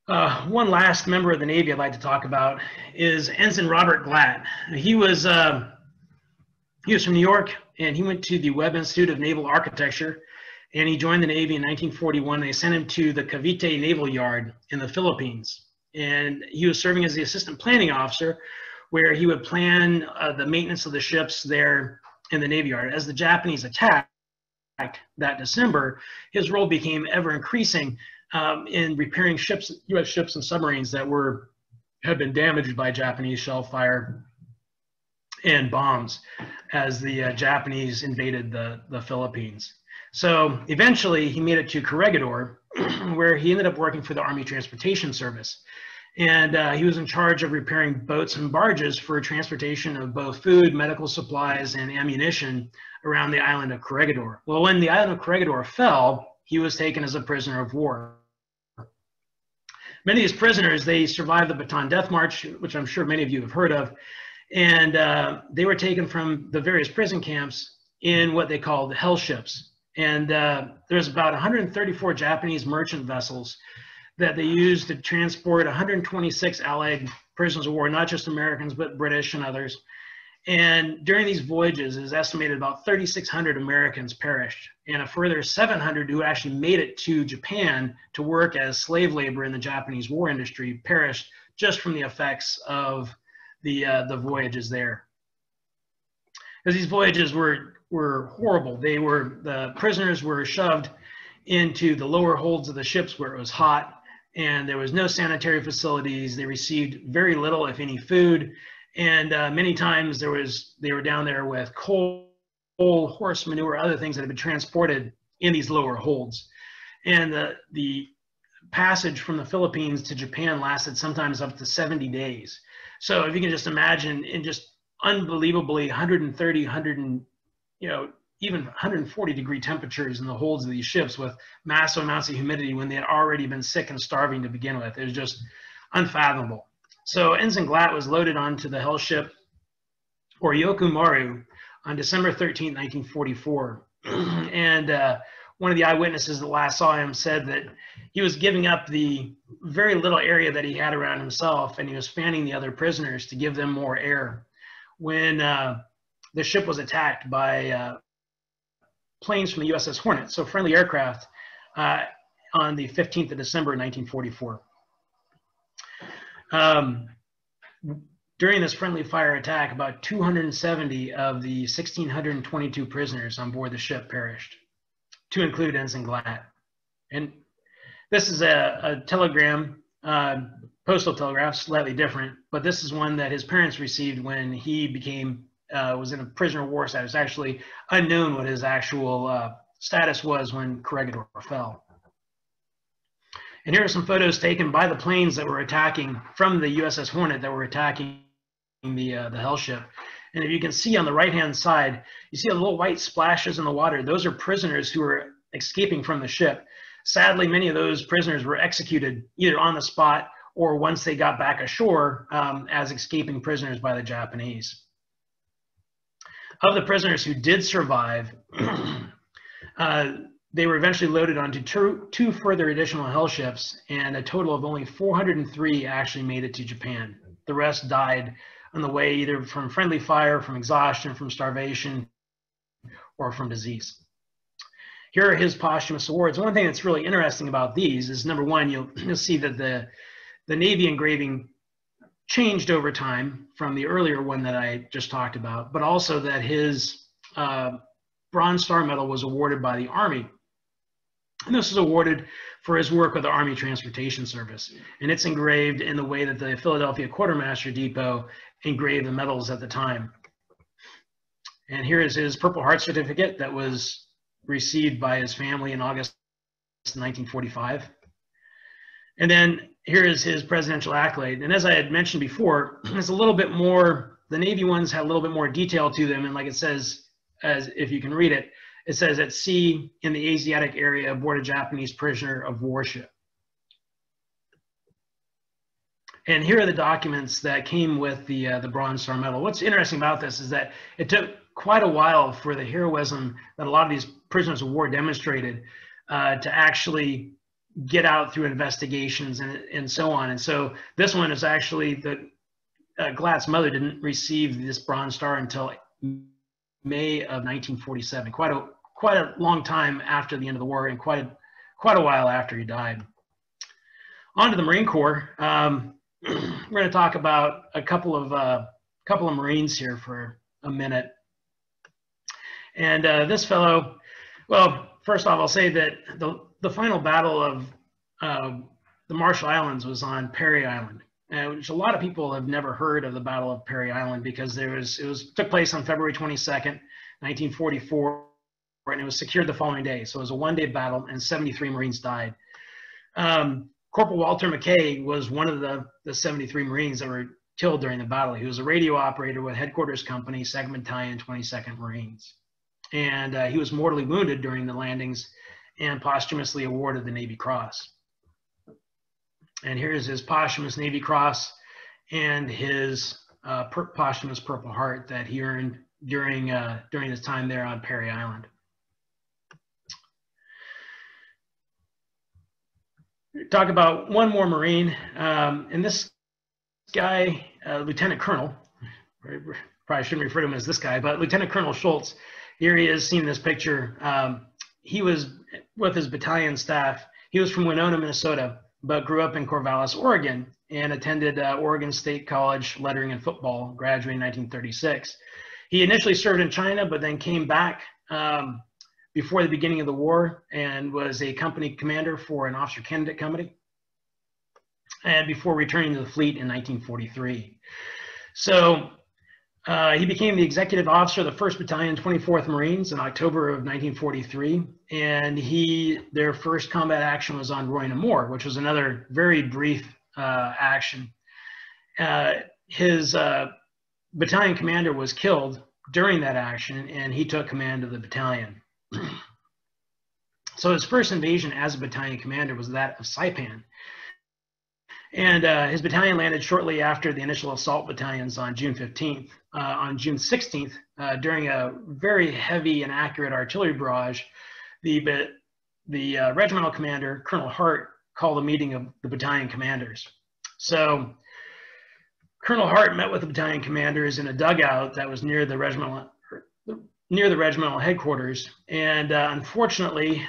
B: Uh, one last member of the Navy I'd like to talk about is Ensign Robert Glatt. He was uh, he was from New York, and he went to the Webb Institute of Naval Architecture, and he joined the Navy in 1941. They sent him to the Cavite Naval Yard in the Philippines, and he was serving as the assistant planning officer where he would plan uh, the maintenance of the ships there in the Navy Yard. As the Japanese attacked that December, his role became ever increasing um, in repairing ships, U.S. ships and submarines that were had been damaged by Japanese shell fire and bombs as the uh, Japanese invaded the, the Philippines. So eventually he made it to Corregidor, where he ended up working for the Army Transportation Service and uh, he was in charge of repairing boats and barges for transportation of both food, medical supplies, and ammunition around the island of Corregidor. Well, when the island of Corregidor fell, he was taken as a prisoner of war. Many of these prisoners, they survived the Bataan Death March, which I'm sure many of you have heard of, and uh, they were taken from the various prison camps in what they called the hell ships. And uh, there's about 134 Japanese merchant vessels that they used to transport 126 Allied prisoners of war, not just Americans, but British and others. And during these voyages, it is estimated about 3,600 Americans perished, and a further 700 who actually made it to Japan to work as slave labor in the Japanese war industry perished just from the effects of the uh, the voyages there. Because these voyages were were horrible. They were the prisoners were shoved into the lower holds of the ships where it was hot and there was no sanitary facilities. They received very little, if any, food, and uh, many times there was they were down there with coal, coal, horse manure, other things that had been transported in these lower holds, and the the passage from the Philippines to Japan lasted sometimes up to 70 days. So if you can just imagine, in just unbelievably 130, 100, and, you know, even 140 degree temperatures in the holds of these ships with massive amounts of humidity when they had already been sick and starving to begin with. It was just unfathomable. So Ensign Glatt was loaded onto the hell ship Oryoku Maru on December 13, 1944. and uh, one of the eyewitnesses that last saw him said that he was giving up the very little area that he had around himself and he was fanning the other prisoners to give them more air. When uh, the ship was attacked by uh, planes from the USS Hornet, so friendly aircraft, uh, on the 15th of December 1944. Um, during this friendly fire attack, about 270 of the 1,622 prisoners on board the ship perished, to include Ensign Glatt. And this is a, a telegram, uh, postal telegraph, slightly different, but this is one that his parents received when he became uh, was in a prisoner of war status. It's actually, unknown what his actual uh, status was when Corregidor fell. And here are some photos taken by the planes that were attacking from the USS Hornet that were attacking the uh, the Hell ship. And if you can see on the right-hand side, you see the little white splashes in the water. Those are prisoners who are escaping from the ship. Sadly, many of those prisoners were executed either on the spot or once they got back ashore um, as escaping prisoners by the Japanese. Of the prisoners who did survive, uh, they were eventually loaded onto two, further additional hell ships, and a total of only 403 actually made it to Japan. The rest died on the way either from friendly fire, from exhaustion, from starvation, or from disease. Here are his posthumous awards. One thing that's really interesting about these is number one, you'll, you'll see that the, the Navy engraving changed over time from the earlier one that I just talked about, but also that his uh, Bronze Star Medal was awarded by the Army. And this is awarded for his work with the Army Transportation Service. And it's engraved in the way that the Philadelphia Quartermaster Depot engraved the medals at the time. And here is his Purple Heart certificate that was received by his family in August 1945. And then here is his presidential accolade. And as I had mentioned before, it's a little bit more, the Navy ones have a little bit more detail to them. And like it says, as if you can read it, it says at sea in the Asiatic area aboard a Japanese prisoner of war ship. And here are the documents that came with the, uh, the Bronze Star Medal. What's interesting about this is that it took quite a while for the heroism that a lot of these prisoners of war demonstrated uh, to actually get out through investigations and, and so on. And so this one is actually the uh, Glatt's mother didn't receive this Bronze Star until May of 1947. Quite a quite a long time after the end of the war, and quite a, quite a while after he died. On to the Marine Corps. Um, we're going to talk about a couple of uh, couple of Marines here for a minute. And uh, this fellow, well, first off, I'll say that the, the final battle of uh, the Marshall Islands was on Parry Island, uh, which a lot of people have never heard of the Battle of Parry Island because there was it was took place on February 22nd, 1944, and it was secured the following day. So it was a one-day battle, and 73 Marines died. Um, Corporal Walter McKay was one of the, the 73 Marines that were killed during the battle. He was a radio operator with Headquarters Company, 2nd Battalion, 22nd Marines and uh, he was mortally wounded during the landings and posthumously awarded the Navy Cross. And here's his posthumous Navy Cross and his uh, per posthumous Purple Heart that he earned during, uh, during his time there on Parry Island. Talk about one more Marine, um, and this guy, uh, Lieutenant Colonel, probably shouldn't refer to him as this guy, but Lieutenant Colonel Schultz here he is seeing this picture. Um, he was with his battalion staff. He was from Winona, Minnesota, but grew up in Corvallis, Oregon, and attended uh, Oregon State College lettering and football, graduating in 1936. He initially served in China, but then came back um, before the beginning of the war and was a company commander for an officer candidate company, and before returning to the fleet in 1943. So uh, he became the executive officer of the 1st Battalion, 24th Marines in October of 1943. And he, their first combat action was on Roi-Namur, which was another very brief uh, action. Uh, his uh, battalion commander was killed during that action, and he took command of the battalion. so his first invasion as a battalion commander was that of Saipan. And uh, his battalion landed shortly after the initial assault battalions on June 15th. Uh, on June 16th, uh, during a very heavy and accurate artillery barrage, the, the uh, regimental commander, Colonel Hart, called a meeting of the battalion commanders. So Colonel Hart met with the battalion commanders in a dugout that was near the regimental, near the regimental headquarters. And uh, unfortunately,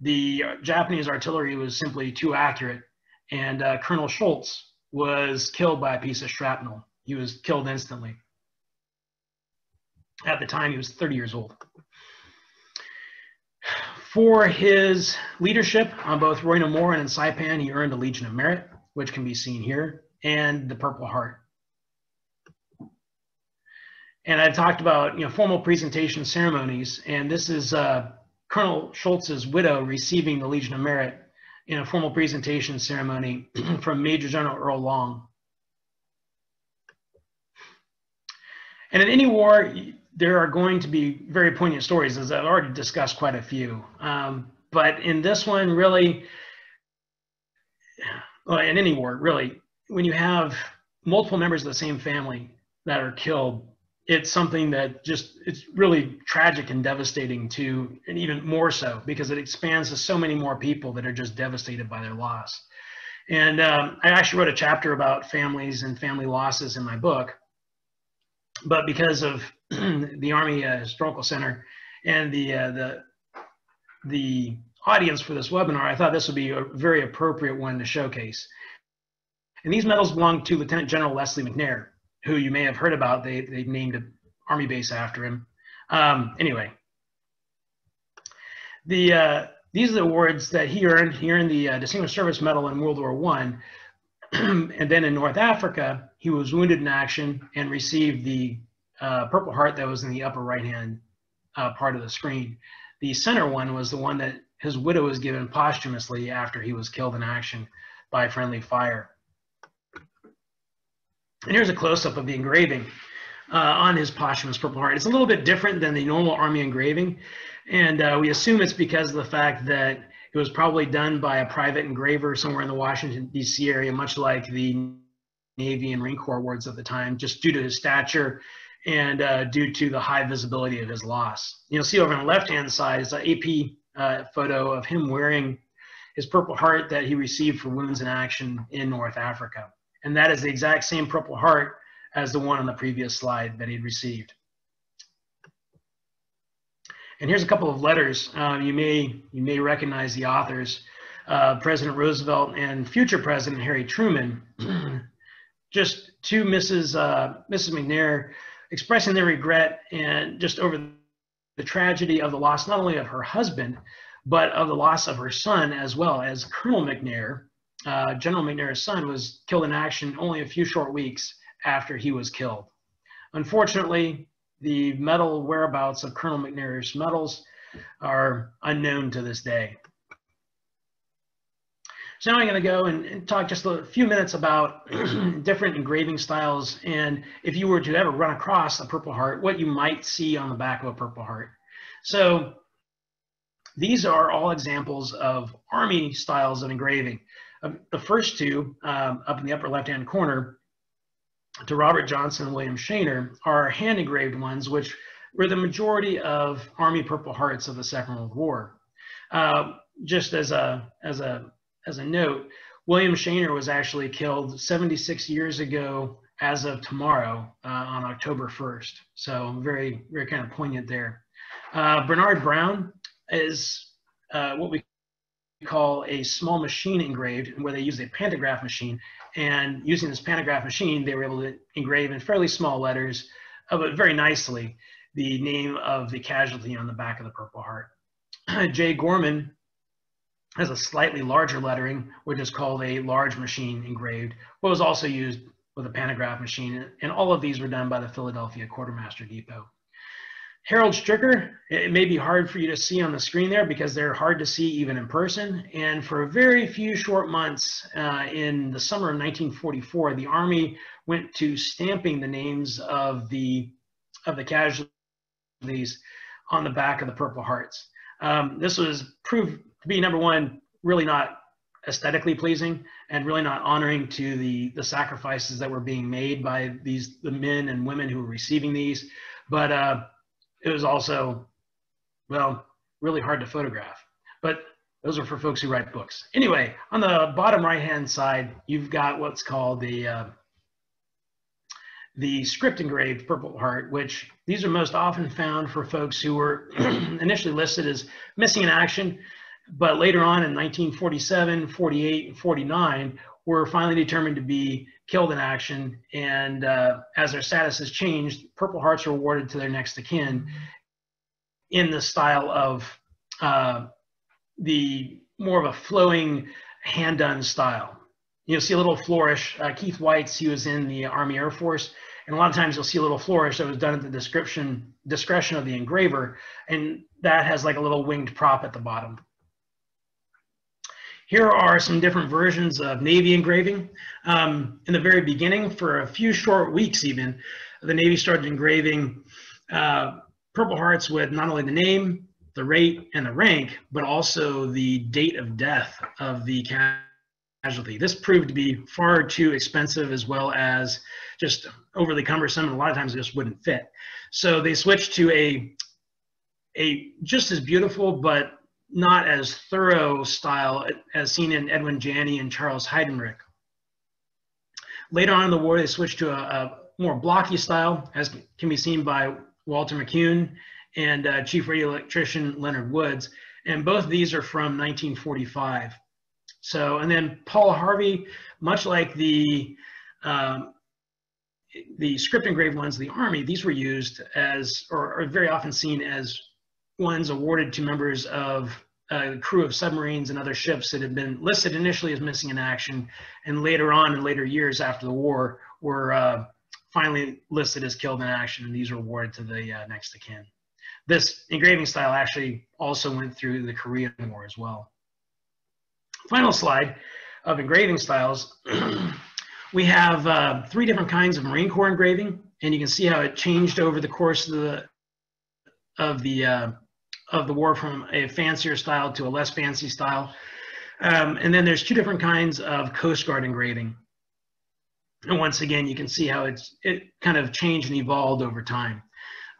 B: the Japanese artillery was simply too accurate and uh, Colonel Schultz was killed by a piece of shrapnel. He was killed instantly. At the time, he was 30 years old. For his leadership on both Roi-Namur and in Saipan, he earned the Legion of Merit, which can be seen here, and the Purple Heart. And I've talked about you know formal presentation ceremonies, and this is uh, Colonel Schultz's widow receiving the Legion of Merit in a formal presentation ceremony from Major General Earl Long. And in any war, there are going to be very poignant stories, as I've already discussed quite a few. Um, but in this one, really, well, in any war, really, when you have multiple members of the same family that are killed, it's something that just it's really tragic and devastating to, and even more so because it expands to so many more people that are just devastated by their loss. And um, I actually wrote a chapter about families and family losses in my book. But because of the Army uh, Historical Center and the, uh, the, the audience for this webinar, I thought this would be a very appropriate one to showcase. And these medals belong to Lieutenant General Leslie McNair, who you may have heard about. They, they named an army base after him. Um, anyway, the, uh, these are the awards that he earned. He earned the uh, Distinguished Service Medal in World War One, and then in North Africa, he was wounded in action and received the uh, Purple Heart that was in the upper right-hand uh, part of the screen. The center one was the one that his widow was given posthumously after he was killed in action by friendly fire. And here's a close-up of the engraving uh, on his posthumous Purple Heart. It's a little bit different than the normal Army engraving. And uh, we assume it's because of the fact that it was probably done by a private engraver somewhere in the Washington, D.C. area, much like the Navy and Marine Corps awards at the time, just due to his stature and uh, due to the high visibility of his loss. You'll see over on the left-hand side is an AP uh, photo of him wearing his Purple Heart that he received for wounds in action in North Africa. And that is the exact same Purple Heart as the one on the previous slide that he'd received. And here's a couple of letters. Uh, you may you may recognize the authors, uh, President Roosevelt and future President Harry Truman, just to Mrs. Uh, Mrs. McNair, expressing their regret and just over the tragedy of the loss not only of her husband, but of the loss of her son as well as Colonel McNair. Uh, General McNair's son was killed in action only a few short weeks after he was killed. Unfortunately, the metal whereabouts of Colonel McNair's medals are unknown to this day. So now I'm going to go and, talk just a few minutes about different engraving styles and if you were to ever run across a Purple Heart, what you might see on the back of a Purple Heart. So these are all examples of Army styles of engraving. Um, the first two um, up in the upper left-hand corner to Robert Johnson and William Shaner are hand engraved ones, which were the majority of Army Purple Hearts of the Second World War. Uh, just as a, as, a, as a note, William Shaner was actually killed 76 years ago as of tomorrow uh, on October 1st. So very, very kind of poignant there. Uh, Bernard Brown is uh, what we call a small machine engraved, where they use a pantograph machine. And using this pantograph machine, they were able to engrave in fairly small letters, uh, but very nicely, the name of the casualty on the back of the Purple Heart. Jay Gorman has a slightly larger lettering, which is called a large machine engraved, but was also used with a pantograph machine. And all of these were done by the Philadelphia Quartermaster Depot. Harold Stricker, it may be hard for you to see on the screen there because they're hard to see even in person. And for a very few short months uh, in the summer of 1944, the Army went to stamping the names of the, of the casualties on the back of the Purple Hearts. Um, this was proved to be, number one, really not aesthetically pleasing and really not honoring to the, the sacrifices that were being made by these the men and women who were receiving these. But uh, it was also, well, really hard to photograph. But those are for folks who write books. Anyway, on the bottom right-hand side, you've got what's called the uh, the script engraved Purple Heart, which these are most often found for folks who were initially listed as missing in action, but later on in 1947, 48, and 49 were finally determined to be killed in action. And uh, as their status has changed, Purple Hearts are awarded to their next of kin in the style of uh, the more of a flowing hand done style. You'll see a little flourish. Uh, Keith White's, he was in the Army Air Force. And a lot of times you'll see a little flourish that was done at the description discretion of the engraver. And that has like a little winged prop at the bottom. Here are some different versions of Navy engraving. Um, in the very beginning, for a few short weeks even, the Navy started engraving uh, Purple Hearts with not only the name, the rate, and the rank, but also the date of death of the casualty. This proved to be far too expensive as well as just overly cumbersome, and a lot of times it just wouldn't fit. So they switched to a, a just as beautiful but not as thorough style as seen in Edwin Janney and Charles Heidenreich. Later on in the war, they switched to a, a more blocky style, as can be seen by Walter McCune and uh, Chief Radio Electrician Leonard Woods. And both of these are from 1945. So, and then Paul Harvey, much like the um, the script engraved ones of the Army, these were used as, or, or very often seen as ones awarded to members of a crew of submarines and other ships that had been listed initially as missing in action, and later on in later years after the war were uh, finally listed as killed in action, and these were awarded to the uh, next of kin. This engraving style actually also went through the Korean War as well. Final slide of engraving styles. we have uh, three different kinds of Marine Corps engraving, and you can see how it changed over the course of the of the uh, of the war from a fancier style to a less fancy style. Um, and then there's two different kinds of Coast Guard engraving. And once again, you can see how it's it kind of changed and evolved over time.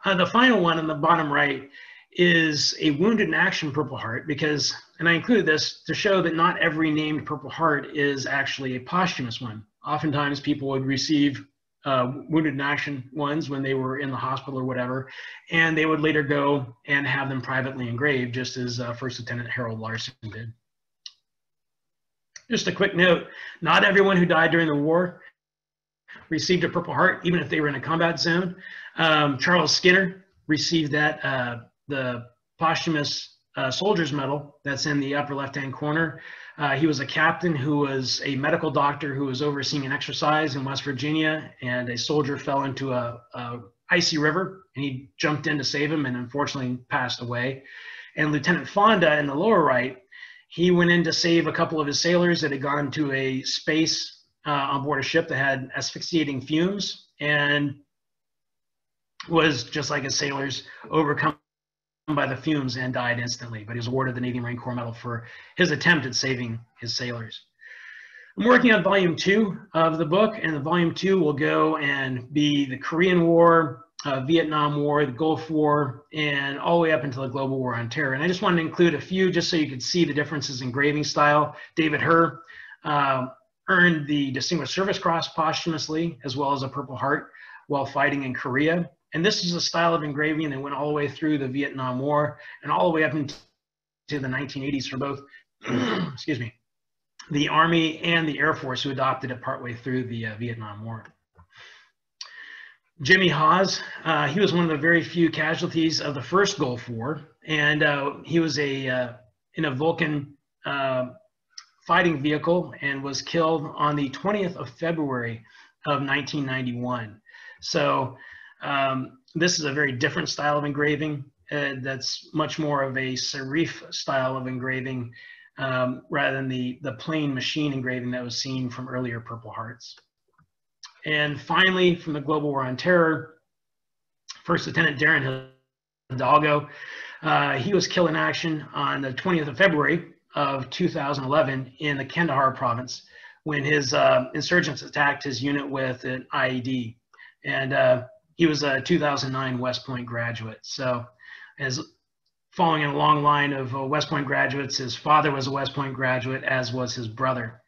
B: Uh, the final one on the bottom right is a wounded in action Purple Heart because, and I included this to show that not every named Purple Heart is actually a posthumous one. Oftentimes people would receive uh, wounded in action ones when they were in the hospital or whatever, and they would later go and have them privately engraved, just as uh, First Lieutenant Harold Larson did. Just a quick note, not everyone who died during the war received a Purple Heart, even if they were in a combat zone. Um, Charles Skinner received that, uh, the posthumous uh, Soldier's Medal that's in the upper left-hand corner. Uh, he was a captain who was a medical doctor who was overseeing an exercise in West Virginia, and a soldier fell into a, a icy river, and he jumped in to save him, and unfortunately passed away. And Lieutenant Fonda in the lower right, he went in to save a couple of his sailors that had gone into a space uh, on board a ship that had asphyxiating fumes, and was just like his sailors overcome by the fumes and died instantly, but he was awarded the Navy Marine Corps Medal for his attempt at saving his sailors. I'm working on volume two of the book, and the volume two will go and be the Korean War, uh, Vietnam War, the Gulf War, and all the way up until the Global War on Terror. And I just wanted to include a few just so you could see the differences in graving style. David Herr uh, earned the Distinguished Service Cross posthumously, as well as a Purple Heart while fighting in Korea. And this is a style of engraving that went all the way through the Vietnam War and all the way up into the 1980s for both, excuse me, the Army and the Air Force who adopted it partway through the uh, Vietnam War. Jimmy Hawes, uh, he was one of the very few casualties of the first Gulf War, and uh, he was a uh, in a Vulcan uh, fighting vehicle and was killed on the 20th of February of 1991. So um, this is a very different style of engraving. Uh, that's much more of a serif style of engraving um, rather than the, the plain machine engraving that was seen from earlier Purple Hearts. And finally, from the Global War on Terror, First Lieutenant Daren Hidalgo, uh, he was killed in action on the 20th of February of 2011 in the Kandahar province when his uh, insurgents attacked his unit with an IED. And uh, he was a 2009 West Point graduate. So, as following in a long line of uh, West Point graduates, his father was a West Point graduate, as was his brother.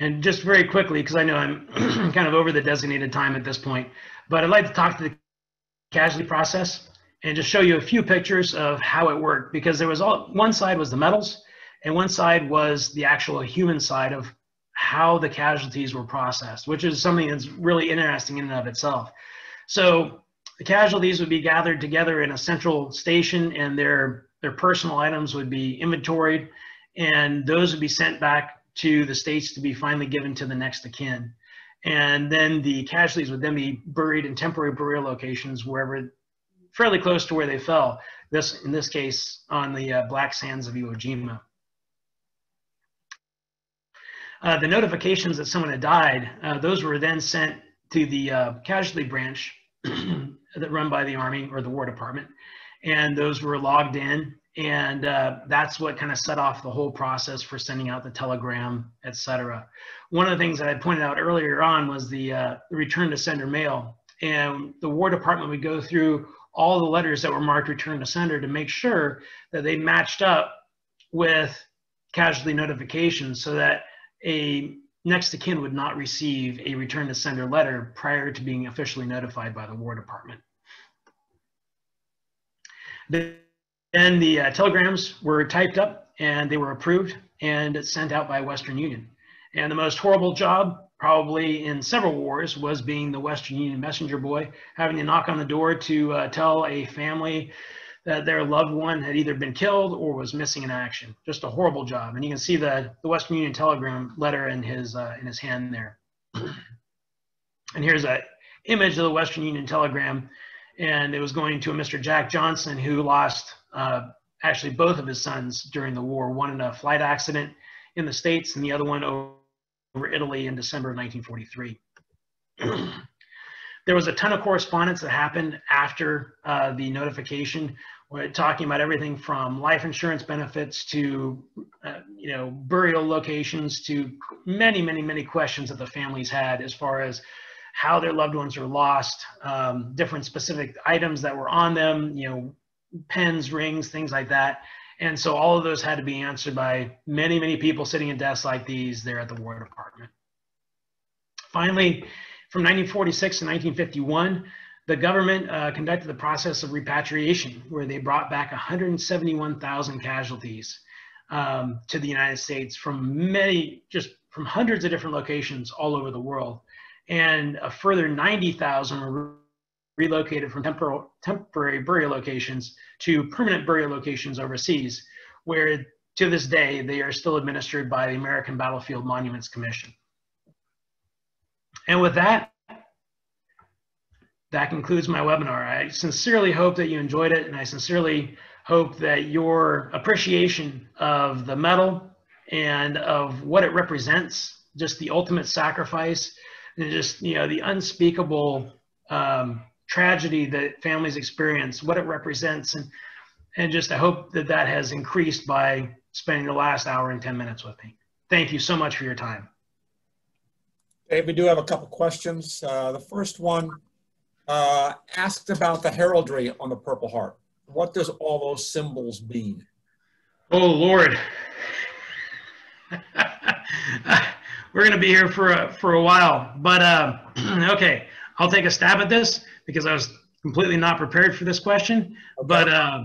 B: And just very quickly, because I know I'm kind of over the designated time at this point, but I'd like to talk to the casualty process and just show you a few pictures of how it worked because there was all one side was the medals and one side was the actual human side of how the casualties were processed, which is something that's really interesting in and of itself. So the casualties would be gathered together in a central station and their, their personal items would be inventoried and those would be sent back to the states to be finally given to the next of kin. And then the casualties would then be buried in temporary burial locations wherever fairly close to where they fell. This, in this case, on the uh, black sands of Iwo Jima. Uh, the notifications that someone had died, uh, those were then sent to the uh, casualty branch that run by the Army or the War Department, and those were logged in, and uh, that's what kind of set off the whole process for sending out the telegram, etc. One of the things that I pointed out earlier on was the, uh, the return to sender mail, and the War Department would go through all the letters that were marked return to sender to make sure that they matched up with casualty notifications so that a next to kin would not receive a return to sender letter prior to being officially notified by the War Department. Then the uh, telegrams were typed up and they were approved and sent out by Western Union. And the most horrible job, probably in several wars, was being the Western Union messenger boy, having to knock on the door to uh, tell a family that their loved one had either been killed or was missing in action. Just a horrible job. And you can see the, the Western Union telegram letter in his, uh, in his hand there. and here's an image of the Western Union telegram. And it was going to a Mr. Jack Johnson who lost uh, actually both of his sons during the war, one in a flight accident in the States and the other one over Italy in December of 1943. there was a ton of correspondence that happened after uh, the notification we're talking about everything from life insurance benefits to, uh, you know, burial locations to many, many, many questions that the families had as far as how their loved ones were lost, um, different specific items that were on them, you know, pens, rings, things like that. And so all of those had to be answered by many, many people sitting at desks like these there at the War Department. Finally, from 1946 to 1951, the government uh, conducted the process of repatriation, where they brought back 171,000 casualties um, to the United States from many, just from hundreds of different locations all over the world. And a further 90,000 were relocated from temporal, temporary burial locations to permanent burial locations overseas, where to this day they are still administered by the American Battlefield Monuments Commission. And with that, that concludes my webinar. I sincerely hope that you enjoyed it, and I sincerely hope that your appreciation of the medal and of what it represents, just the ultimate sacrifice, and just you know the unspeakable um, tragedy that families experience, what it represents, and and just I hope that that has increased by spending the last hour and 10 minutes with me. Thank you so much for your time.
A: Dave, we do have a couple questions. Uh, the first one, uh, asked about the heraldry on the Purple Heart. What does all those symbols mean?
B: Oh, Lord. We're going to be here for a, for a while, but uh, okay, I'll take a stab at this because I was completely not prepared for this question. Okay. But uh,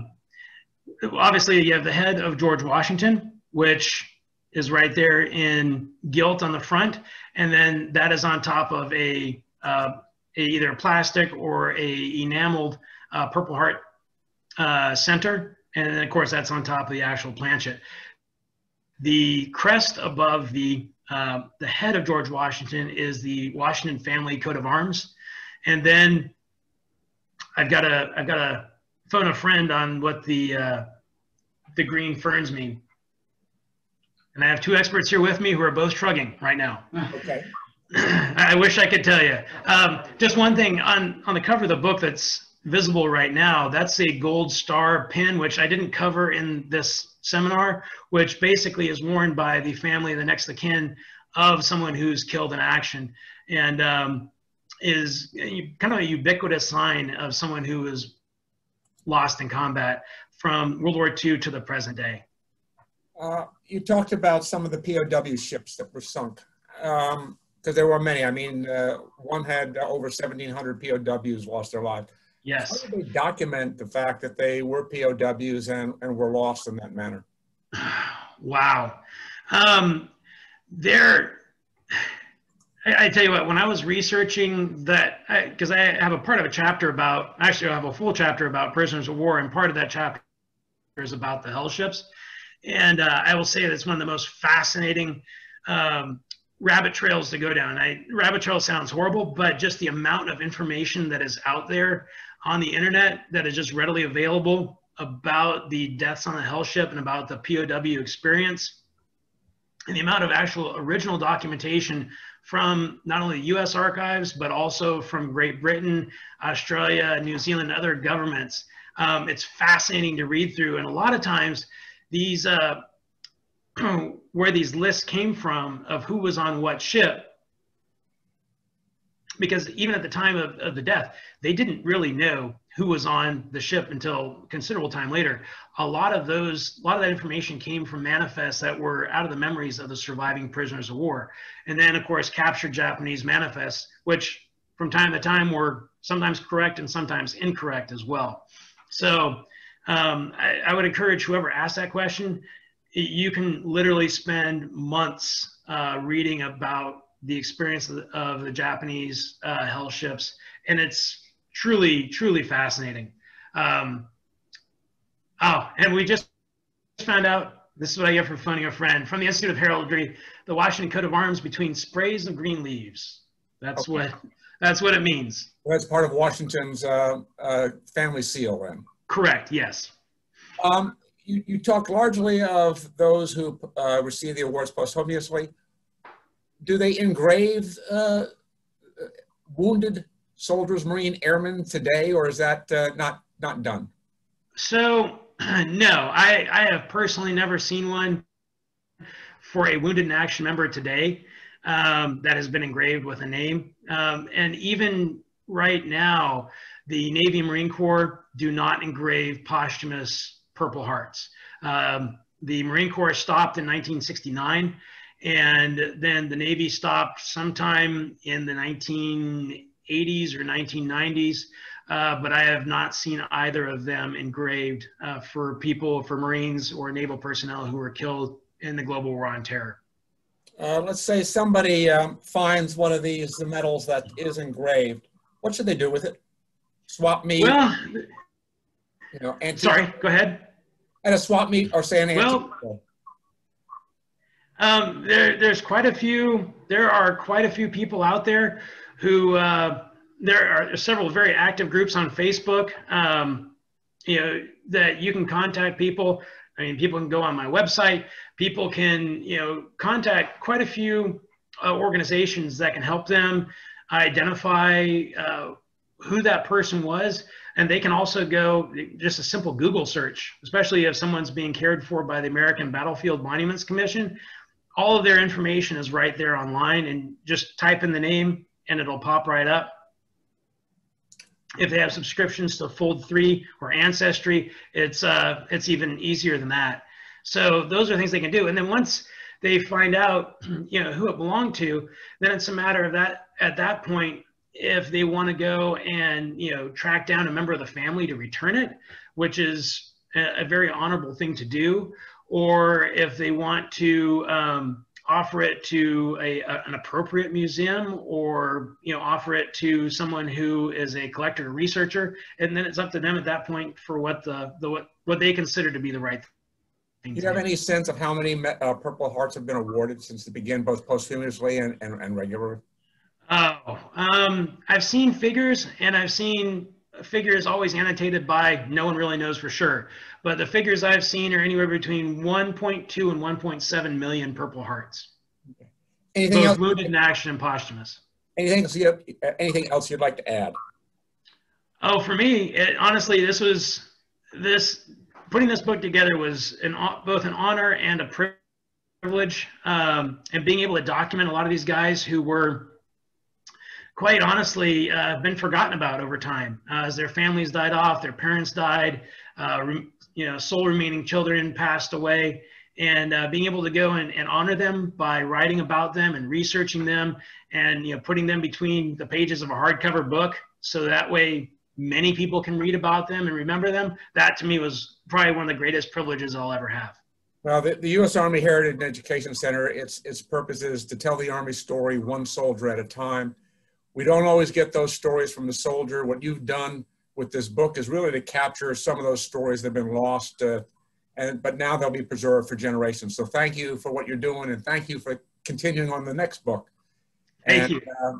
B: obviously, you have the head of George Washington, which is right there in gilt on the front, and then that is on top of a uh, a, either a plastic or a enameled uh, Purple Heart uh, center. And then of course that's on top of the actual planchet. The crest above the, uh, the head of George Washington is the Washington family coat of arms. And then I've got a, I've got to phone a friend on what the, uh, the green ferns mean. And I have two experts here with me who are both shrugging right now. Okay. I wish I could tell you. Um, just one thing on on the cover of the book that's visible right now. That's a gold star pin, which I didn't cover in this seminar, which basically is worn by the family, the next of kin of someone who's killed in action, and um, is kind of a ubiquitous sign of someone who was lost in combat from World War II to the present day.
A: Uh, you talked about some of the POW ships that were sunk. Um, because there were many. I mean, uh, one had uh, over 1,700 POWs lost their lives.
B: Yes.
A: How do they document the fact that they were POWs and, and were lost in that manner?
B: wow. Um, there, I, I, tell you what, when I was researching that, because I, I, have a part of a chapter about, actually, I have a full chapter about prisoners of war, and part of that chapter is about the hell ships. And uh, I will say that it's one of the most fascinating um, rabbit trails to go down. I, rabbit trail sounds horrible, but just the amount of information that is out there on the internet that is just readily available about the deaths on the hell ship and about the POW experience. And the amount of actual original documentation from not only the US archives, but also from Great Britain, Australia, New Zealand, and other governments. Um, it's fascinating to read through. And a lot of times, these uh, where these lists came from of who was on what ship. Because even at the time of, of the death they didn't really know who was on the ship until considerable time later. A lot of those a lot of that information came from manifests that were out of the memories of the surviving prisoners of war. And then of course captured japanese manifests which from time to time were sometimes correct and sometimes incorrect as well. So um, I, I would encourage whoever asked that question you can literally spend months uh, reading about the experience of the, of the Japanese uh, hell ships, and it's truly, truly fascinating. Um, oh, and we just found out this is what I get for phoning a friend from the Institute of Heraldry, the Washington coat of arms between sprays of green leaves. That's okay. what that's what it means.
A: That's part of Washington's uh, uh, family seal, then.
B: Correct. Yes.
A: Um, you, you talk largely of those who uh, receive the awards posthumously. Do they engrave uh, wounded soldiers, Marine airmen today, or is that uh, not not done?
B: So, no, I, I have personally never seen one for a wounded in action member today um, that has been engraved with a name. Um, and even right now, the Navy Marine Corps do not engrave posthumous Purple Hearts. Um, the Marine Corps stopped in 1969, and then the Navy stopped sometime in the 1980s or 1990s. Uh, but I have not seen either of them engraved uh, for people, for Marines or naval personnel who were killed in the global war on terror.
A: Uh, let's say somebody um, finds one of these medals that is engraved. What should they do with it? Swap me?
B: Well, you know, antique, sorry, go ahead.
A: At a swap meet or say an
B: well, um, there, there's quite a few. There are quite a few people out there who. Uh, there are several very active groups on Facebook. Um, you know that you can contact people. I mean, people can go on my website. People can, you know, contact quite a few uh, organizations that can help them identify uh, who that person was and they can also go just a simple Google search, especially if someone's being cared for by the American Battlefield Monuments Commission. All of their information is right there online, and just type in the name and it'll pop right up. If they have subscriptions to Fold 3 or Ancestry, it's, uh, it's even easier than that. So those are things they can do. And then once they find out you know, who it belonged to, then it's a matter of that at that point if they want to go and you know track down a member of the family to return it, which is a, a very honorable thing to do, or if they want to um, offer it to a, a, an appropriate museum or you know offer it to someone who is a collector or researcher and then it's up to them at that point for what the, the what, what they consider to be the right
A: thing do you have any sense of how many uh, purple hearts have been awarded since the begin both posthumously and, and, and regularly
B: Oh, um, I've seen figures, and I've seen figures always annotated by no one really knows for sure. But the figures I've seen are anywhere between 1.2 and 1.7 million Purple Hearts. Anything Both else? wounded in action and posthumous.
A: Anything else, you, anything else you'd like to add?
B: Oh, for me, it, honestly, this was this putting this book together was an, both an honor and a privilege, um, and being able to document a lot of these guys who were quite honestly uh, been forgotten about over time uh, as their families died off, their parents died, uh, you know, sole remaining children passed away. And uh, being able to go and, and, honor them by writing about them and researching them and you know putting them between the pages of a hardcover book so that way many people can read about them and remember them that to me was probably one of the greatest privileges I'll ever have.
A: Well, the, the U.S. Army Heritage and Education Center, its, its purpose is to tell the Army story one soldier at a time we don't always get those stories from the soldier. What you've done with this book is really to capture some of those stories that have been lost, uh, and but now they'll be preserved for generations. So thank you for what you're doing, and thank you for continuing on the next book.
B: Thank and, you.
A: Uh,